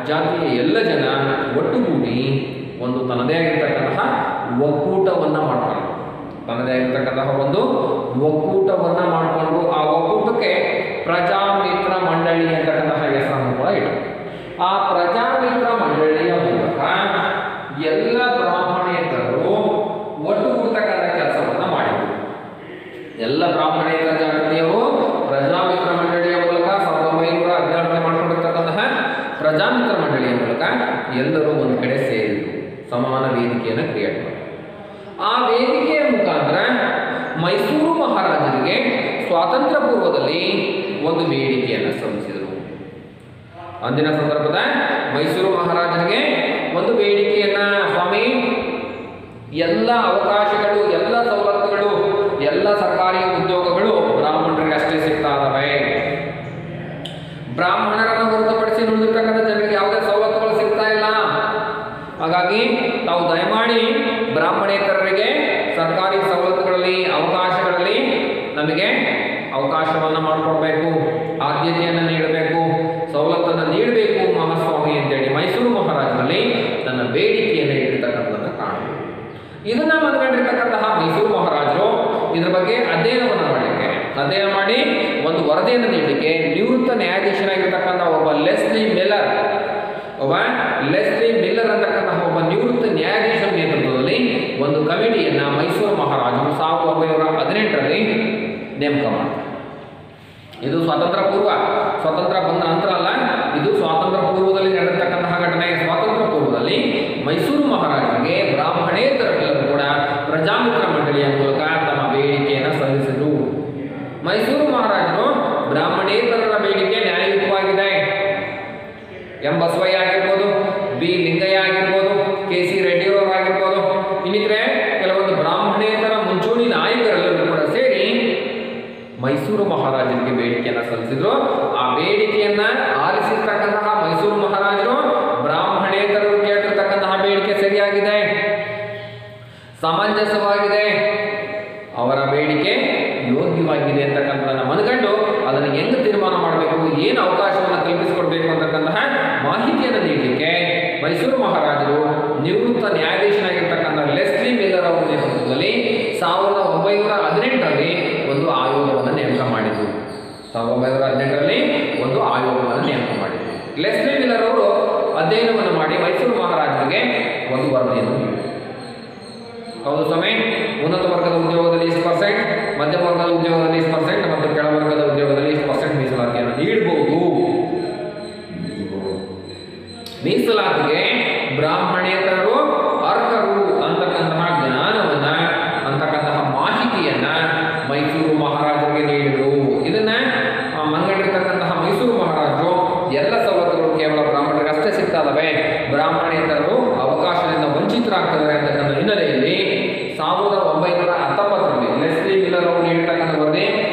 ಜಾತಿಯ ಎಲ್ಲ ಜನ ಒಟ್ಟುಗೂಡಿ ಒಂದು ತನ್ನದೇ ಆಗಿರ್ತಕ್ಕಂತಹ ಒಕ್ಕೂಟವನ್ನು ಮಾಡ್ಕೊಂಡು. ತನ್ನದೇ ಆಗಿರ್ತಕ್ಕಂತಹ ಒಂದು ಒಕ್ಕೂಟವನ್ನು ಮಾಡಿಕೊಂಡು ಆ ಒಕ್ಕೂಟಕ್ಕೆ ಪ್ರಜಾಮಿತ್ರ ಮಂಡಳಿ ಅಂತಕ್ಕಂತಹ ಹೆಸರನ್ನು ಕೂಡ ಇಟ್ಟು ಆ ಪ್ರಜಾಮಿತ್ರ ಮಂಡಳಿಯ ಮೂಲಕ ಎಲ್ಲ ಬ್ರಾಹ್ಮಣೇತರರು ಒಟ್ಟುಗೂಡ್ತಕ್ಕಂಥ ಕೆಲಸವನ್ನು ಮಾಡಿದರು ಎಲ್ಲ ಬ್ರಾಹ್ಮಣೇತರ ಜಾಗೃತಿಯವರು ಪ್ರಜಾಮಿತ್ರ ಮಂಡಳಿಯ ಮೂಲಕ ಸಾವಿರದ ಒಂಬೈನೂರ ಹದಿನಾರರಲ್ಲಿ ಮಾಡಿಕೊಂಡಿರ್ತಕ್ಕಂತಹ ಪ್ರಜಾಮಿತ್ರ ಮಂಡಳಿಯ ಮೂಲಕ ಎಲ್ಲರೂ ಒಂದು ಕಡೆ ಸೇರಿದರು ಸಮಾನ ವೇದಿಕೆಯನ್ನು ಕ್ರಿಯೇಟ್ ಮಾಡಿದರು ಆ ವೇದಿಕೆಯ ಮುಖಾಂತರ ಮೈಸೂರು ಮಹಾರಾಜರಿಗೆ ಸ್ವಾತಂತ್ರ್ಯ ಪೂರ್ವದಲ್ಲಿ ಒಂದು ಬೇಡಿಕೆಯನ್ನು ಸಲ್ಲಿಸಿದರು ಅಂದಿನ ಸಂದರ್ಭದ ಮೈಸೂರು ಮಹಾರಾಜರಿಗೆ ಒಂದು ಬೇಡಿಕೆಯನ್ನ ಸ್ವಾಮಿ ಎಲ್ಲ ಅವಕಾಶಗಳು ಎಲ್ಲ ಸವಲತ್ತುಗಳು ಎಲ್ಲ ಸರ್ಕಾರಿ ಉದ್ಯೋಗಗಳು ಬ್ರಾಹ್ಮಣರಿಗೆ ಅಷ್ಟೇ ಸಿಗ್ತಾ ಇದಾವೆ ಬ್ರಾಹ್ಮಣರನ್ನು ಹೊರತುಪಡಿಸಿ ಉಳಿದಿರ್ತಕ್ಕಂಥ ಜನರಿಗೆ ಯಾವುದೇ ಸವಲತ್ತುಗಳು ಸಿಗ್ತಾ ಇಲ್ಲ ಹಾಗಾಗಿ ತಾವು ದಯಮಾಡಿ ಬ್ರಾಹ್ಮಣೇತರರಿಗೆ ಸರ್ಕಾರಿ ಸವಲತ್ತುಗಳಲ್ಲಿ ಅವಕಾಶಗಳಲ್ಲಿ ನಮಗೆ ಅವಕಾಶವನ್ನು ಮಾಡಿಕೊಡ್ಬೇಕು ಆದ್ಯತೆಯನ್ನು ನೀಡಬೇಕು ಸವಲತ್ತನ್ನು ನೀಡಬೇಕು ಮಹಾಸ್ವಾಮಿ ಅಂತೇಳಿ ಮೈಸೂರು ಮಹಾರಾಜನಲ್ಲಿ ತನ್ನ ಬೇಡಿಕೆಯನ್ನು ಇಟ್ಟಿರ್ತಕ್ಕಂಥದ್ದನ್ನು ಕಾಣಬಹುದು ಇದನ್ನ ಮನಗಂಡಿರ್ತಕ್ಕಂತಹ ಮೈಸೂರು ಮಹಾರಾಜರು ಇದ್ರ ಬಗ್ಗೆ ಅಧ್ಯಯನವನ್ನು ಮಾಡಲಿಕ್ಕೆ. ಅಧ್ಯಯನ ಮಾಡಿ ಒಂದು ವರದಿಯನ್ನು ನೀಡಲಿಕ್ಕೆ. ನಿವೃತ್ತ ನ್ಯಾಯಾಧೀಶನಾಗಿರ್ತಕ್ಕಂಥ ಒಬ್ಬ ಲೆಸ್ಲಿ ಮಿಲ್ಲರ್. ಒಬ್ಬ ಲೆಸ್ಲಿ ಮಿಲ್ಲರ್ ಅಂತಕ್ಕಂತಹ ಒಬ್ಬ ನಿವೃತ್ತ ನ್ಯಾಯಾಧೀಶರ ನೇತೃತ್ವದಲ್ಲಿ ಒಂದು ಕಮಿಟಿಯನ್ನ ಮೈಸೂರು ಮಹಾರಾಜರು ಸಾವಿರದ ಒಂಬೈನೂರ ಹದಿನೆಂಟರಲ್ಲಿ ನೇಮಕ ಮಾಡ್ತಾರೆ ಇದು ಸ್ವಾತಂತ್ರ್ಯ ಪೂರ್ವ ಸ್ವಾತಂತ್ರ್ಯ ಬಂದ ನಂತರ ಅಲ್ಲ ಇದು ಸ್ವಾತಂತ್ರ್ಯ ಪೂರ್ವದಲ್ಲಿ ನಡೆದಿರ್ತಕ್ಕಂತಹ ಘಟನೆ ಸ್ವಾತಂತ್ರ್ಯ ಪೂರ್ವದಲ್ಲಿ ಮೈಸೂರು ಮಹಾರಾಜರಿಗೆ ಬ್ರಾಹ್ಮಣೇತರರೆಲ್ಲರೂ ಕೂಡ ಪ್ರಜಾಮಿತ್ರ ಮಂಡಳಿಯ ಮೂಲಕ ತಮ್ಮ ಬೇಡಿಕೆಯನ್ನು ಸಲ್ಲಿಸಿದರು ಮೈಸೂರು ಮಹಾರಾಜರು ಬ್ರಾಹ್ಮಣೇತರರ ಬೇಡಿಕೆ ನ್ಯಾಯಯುತವಾಗಿದೆ ಎಂ ಬಸವಯ್ಯ ಆಗಿರ್ಬೋದು ಬಿ ಲಿಂಗಯ್ಯ ಆಗಿರ್ಬೋದು ಕೆ ಸಿ ರೆಡ್ಡಿಯವರು ಆಗಿರ್ಬೋದು ಇನ್ನಿತರೆ ಕೆಲವೊಂದು ಬ್ರಾಹ್ಮಣೇತರ ಮುಂಚೂಣಿ ನಾಯಕರೆಲ್ಲರೂ ಕೂಡ ಸೇರಿ ಮೈಸೂರು ಮಹಾರಾಜರಿಗೆ ಬೇಡಿಕೆಯನ್ನು ಸಲ್ಲಿಸಿದ್ರು ಆ ಬೇಡಿಕೆಯನ್ನ ಆಲಿಸಿರ್ತಕ್ಕಂತಹ ಮೈಸೂರು ಮಹಾರಾಜರು ಬ್ರಾಹ್ಮಣೇತರರು ಕೇಳಿರ್ತಕ್ಕಂತಹ ಬೇಡಿಕೆ ಸರಿಯಾಗಿದೆ ಸಮಂಜಸವಾಗಿದೆ. ಅವರ ಬೇಡಿಕೆ ಯೋಗ್ಯವಾಗಿದೆ ಅಂತಕ್ಕಂಥದ್ದನ್ನು ಮನಗಂಡು ಅದನ್ನು ಹೆಂಗೆ ತೀರ್ಮಾನ ಮಾಡಬೇಕು, ಏನು ಅವಕಾಶವನ್ನು ಕಲ್ಪಿಸಿಕೊಡ್ಬೇಕು ಅಂತಕ್ಕಂತಹ ಮಾಹಿತಿಯನ್ನು ನೀಡಲಿಕ್ಕೆ ಮೈಸೂರು ಮಹಾರಾಜರು ನಿವೃತ್ತ ನ್ಯಾಯಾಧೀಶನಾಗಿರ್ತಕ್ಕಂಥ ಲೆಸ್ಲಿ ಮಿಲ್ಲರ್ ಅವರ ನೇತೃತ್ವದಲ್ಲಿ ಸಾವಿರದ ಒಂಬೈನೂರ ಹದಿನೆಂಟರಲ್ಲಿ ಒಂದು ಆಯೋಗವನ್ನು ನೇಮಕ ಮಾಡಿದರು. ಸಾವಿರದ ಒಂಬೈನೂರ ಹದಿನೆಂಟರಲ್ಲಿ ಒಂದು ಆಯೋಗವನ್ನು ನೇಮಕ ಮಾಡಿದರು. ಲೆಸ್ಲಿ ಮಿಲ್ಲರ್ ಅವರು ಅಧ್ಯಯನವನ್ನು ಮಾಡಿ ಮೈಸೂರು ಮಹಾರಾಜರಿಗೆ ಒಂದು ವರದಿಯನ್ನು ನೀಡಿದರು ಹೌದು ಸ್ವಾಮಿ ಉನ್ನತ ವರ್ಗದ ಉದ್ಯೋಗದಲ್ಲಿ ಇಷ್ಟು ಪರ್ಸೆಂಟ್ ಮಧ್ಯಮ ವರ್ಗದ ಉದ್ಯೋಗದಲ್ಲಿ ಇಷ್ಟು ಪರ್ಸೆಂಟ್ ಮತ್ತು ಕೆಳವರ್ಗದ ಉದ್ಯೋಗದಲ್ಲಿ ಇಷ್ಟು ಪರ್ಸೆಂಟ್ ಮೀಸಲಾತಿಯನ್ನು ನೀಡಬಹುದು ಮೀಸಲಾತಿಗೆ ಬ್ರಾಹ್ಮಣೇತರರು ಅರ್ಹರು ಅಂತಕ್ಕಂತಹ ಜ್ಞಾನವನ್ನ ಅಂತಕ್ಕಂತಹ ಮಾಹಿತಿಯನ್ನ ಮೈಸೂರು ಮಹಾರಾಜರಿಗೆ ನೀಡಿದರು ಇದನ್ನ ಆ, ಮನಗಂಡಿರ್ತಕ್ಕಂತಹ ಮೈಸೂರು ಮಹಾರಾಜರು ಎಲ್ಲ ಸವಲತ್ತುಗಳು ಕೇವಲ ಬ್ರಾಹ್ಮಣರಿಗೆ ಅಷ್ಟೇ ಸಿಗ್ತಾ ಇದಾವೆ ಬ್ರಾಹ್ಮಣೇತರರು ಅವಕಾಶದಿಂದ ವಂಚಿತರಾಗ್ತಿದ್ದಾರೆ ಅಂತಕ್ಕಂಥ ಹಿನ್ನೆಲೆಯಲ್ಲಿ ಸಾವಿರದ ಒಂಬೈನೂರ ಹತ್ತೊಂಬತ್ತರಲ್ಲಿ ಲೆಸ್ಲಿ ಮಿಲ್ಲರ್ ಅವರು ನೀಡಿರ್ತಕ್ಕಂಥ ವರದಿ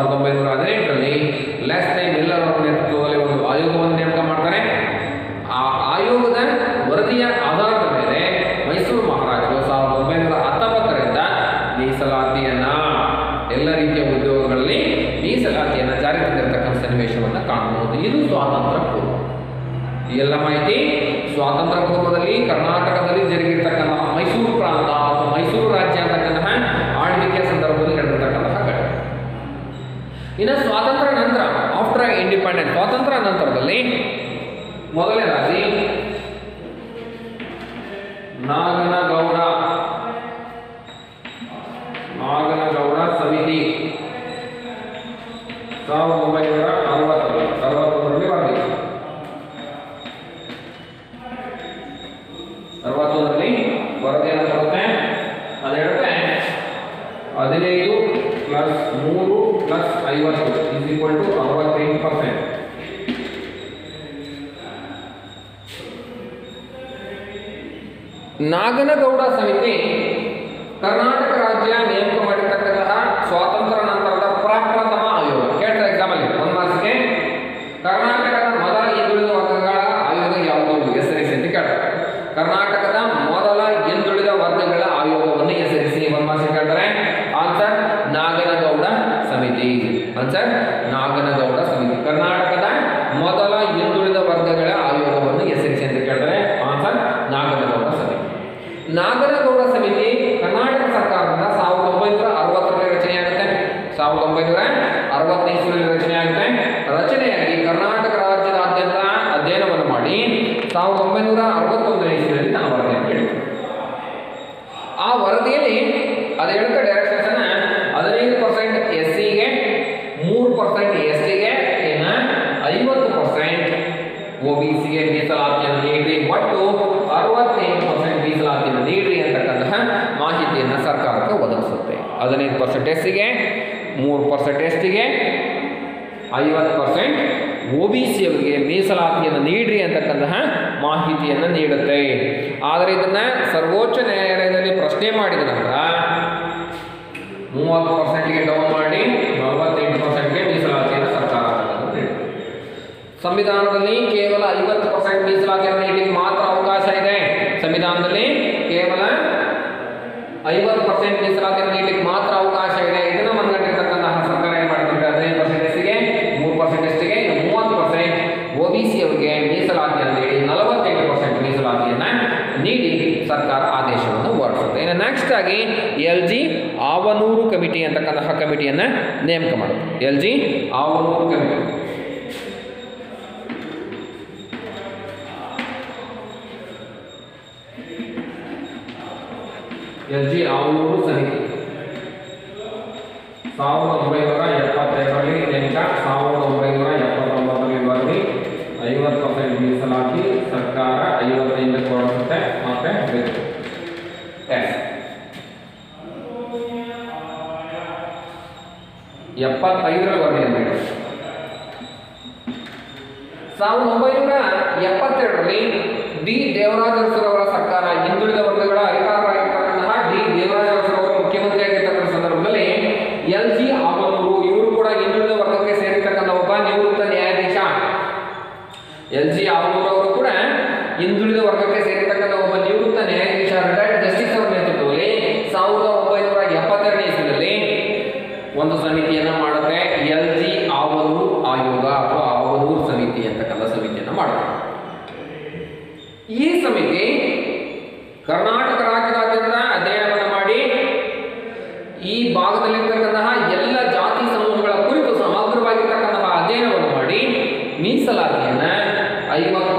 Juan Gómez ನಾಗನಗೌಡ ಸಮಿತಿ ಕರ್ನಾಟಕ ರಾಜ್ಯ ನೇಮಕ ಮಾಡಿರ್ತಕ್ಕಂತಹ ಸ್ವಾತಂತ್ರ್ಯ ನಂತರದ ಪರಾಕ್ರಮ ಆಯೋಗ. ಕೇಳ್ತಾರೆ ಎಕ್ಸಾಮಲ್ಲಿ ಒಂದು ಮಾಸಕ್ಕೆ ಹದಿನೈದು ಪರ್ಸೆಂಟ್ ಎಸ್ಸಿಗೆ ಮೂರು ಪರ್ಸೆಂಟ್ ಎಸ್ಟಿಗೆ ಐವತ್ತು ಪರ್ಸೆಂಟ್ ಒ ಬಿ ಸಿ ಅವರಿಗೆ ಮೀಸಲಾತಿಯನ್ನು ನೀಡ್ರಿ ಅಂತಕ್ಕಂತಹ ಮಾಹಿತಿಯನ್ನು ನೀಡುತ್ತೆ. ಆದರೆ ಇದನ್ನು ಸರ್ವೋಚ್ಚ ನ್ಯಾಯಾಲಯದಲ್ಲಿ ಪ್ರಶ್ನೆ ಮಾಡಿದ ನಂತರ ಮೂವತ್ತು ಪರ್ಸೆಂಟ್ಗೆ ಡೌನ್ ಮಾಡಿ, ನಲವತ್ತೆಂಟು ಪರ್ಸೆಂಟ್ಗೆ ಮೀಸಲಾತಿಯನ್ನು ಸರ್ಕಾರ ಸಂವಿಧಾನದಲ್ಲಿ ಕೇವಲ ಐವತ್ತು ಪರ್ಸೆಂಟ್ ಮೀಸಲಾತಿಯನ್ನು ನೀಡಲಿಕ್ಕೆ ಮಾತ್ರ ಅವಕಾಶ ಇದೆ. ಸಂವಿಧಾನದಲ್ಲಿ ಕೇವಲ ಐವತ್ತು ಪರ್ಸೆಂಟ್ ಮೀಸಲಾತಿ ನೀಡಲಿಕ್ಕೆ ಮಾತ್ರ ಅವಕಾಶ ಇದೆ. ಇದನ್ನು ಮನಗಂಡಿರ್ತಕ್ಕಂತಹ ಸರ್ಕಾರ ಏನು ಮಾಡ್ತಾರೆ ಹದಿನೈದು ಪರ್ಸೆಂಟೇಜ್ಗೆ ಮೂರು ಪರ್ಸೆಂಟೇಜ್ಗೆ ಮೂವತ್ತು ಪರ್ಸೆಂಟ್ ಒ ಬಿ ಸಿ ಅವರಿಗೆ ಮೀಸಲಾತಿಯನ್ನು ನೀಡಿ ನಲವತ್ತೆಂಟು ಪರ್ಸೆಂಟ್ ಮೀಸಲಾತಿಯನ್ನು ನೀಡಿ ಸರ್ಕಾರ ಆದೇಶವನ್ನು ಹೊರಡಿಸುತ್ತೆ. ಇನ್ನು ನೆಕ್ಸ್ಟ್ ಆಗಿ ಎಲ್ ಜಿ ಆವನೂರು ಕಮಿಟಿ ಅಂತಕ್ಕಂತಹ ಕಮಿಟಿಯನ್ನು ನೇಮಕ ಮಾಡುತ್ತೆ. L G Havanur committee. ಸಾವಿರದ ಒಂಬೈನೂರ ಎಪ್ಪತ್ತೆರಡರಲ್ಲಿ ಲೆಕ್ಕ ಸಾವಿರದ ಒಂಬೈನೂರ ಎಪ್ಪತ್ತೊಂಬತ್ತರಲ್ಲಿ ಬರೆದು ಐವತ್ತು ಪರ್ಸೆಂಟ್ ಮೀಸಲಾತಿ ಸರ್ಕಾರ ಐವತ್ತರಿಂದ ಕೊಡಿಸುತ್ತೆ ಮತ್ತೆ ಬೇಕು ಎಸ್ ಎಪ್ಪತ್ತೈದರಲ್ಲಿ ವರದಿ ಸಾವಿರದ ಒಂಬೈನೂರ ಎಪ್ಪತ್ತೆರಡರಲ್ಲಿ ಡಿ. ದೇವರಾಜ ಅರಸುರವರ ಸರ್ಕಾರ ಹಿಂದುಳಿದ ಮೀಸಲಾತಿಯನ್ನು ಐವತ್ತು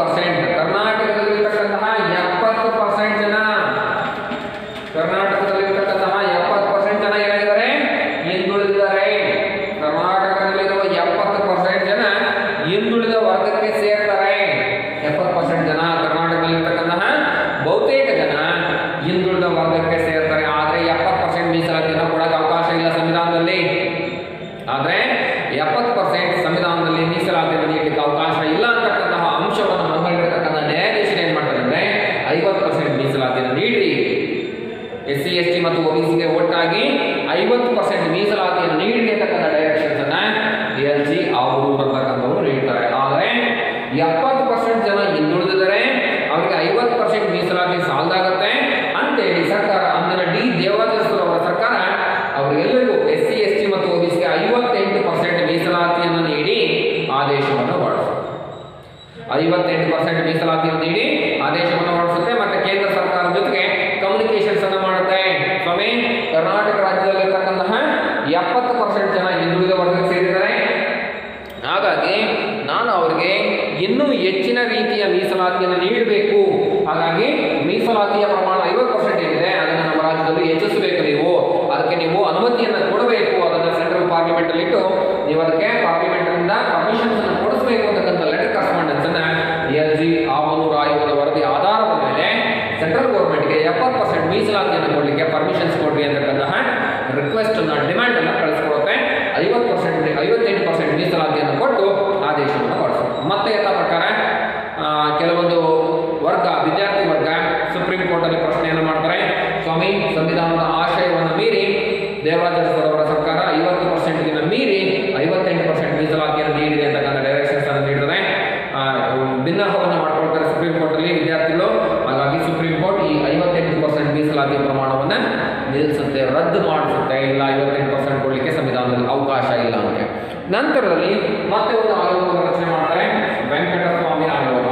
ನಿಲ್ಲಿಸುತ್ತೆ ರದ್ದು ಮಾಡಿಸುತ್ತೆ, ಇಲ್ಲ ಐವತ್ತೆಂಟು ಪರ್ಸೆಂಟ್ ಕೊಡಲಿಕ್ಕೆ ಸಂವಿಧಾನದಲ್ಲಿ ಅವಕಾಶ ಇಲ್ಲ ಅಂದರೆ ನಂತರದಲ್ಲಿ ಮತ್ತೆ ಒಂದು ಆಯೋಗವನ್ನು ರಚನೆ ಮಾಡ್ತಾರೆ, ವೆಂಕಟಸ್ವಾಮಿ ಆಯೋಗ.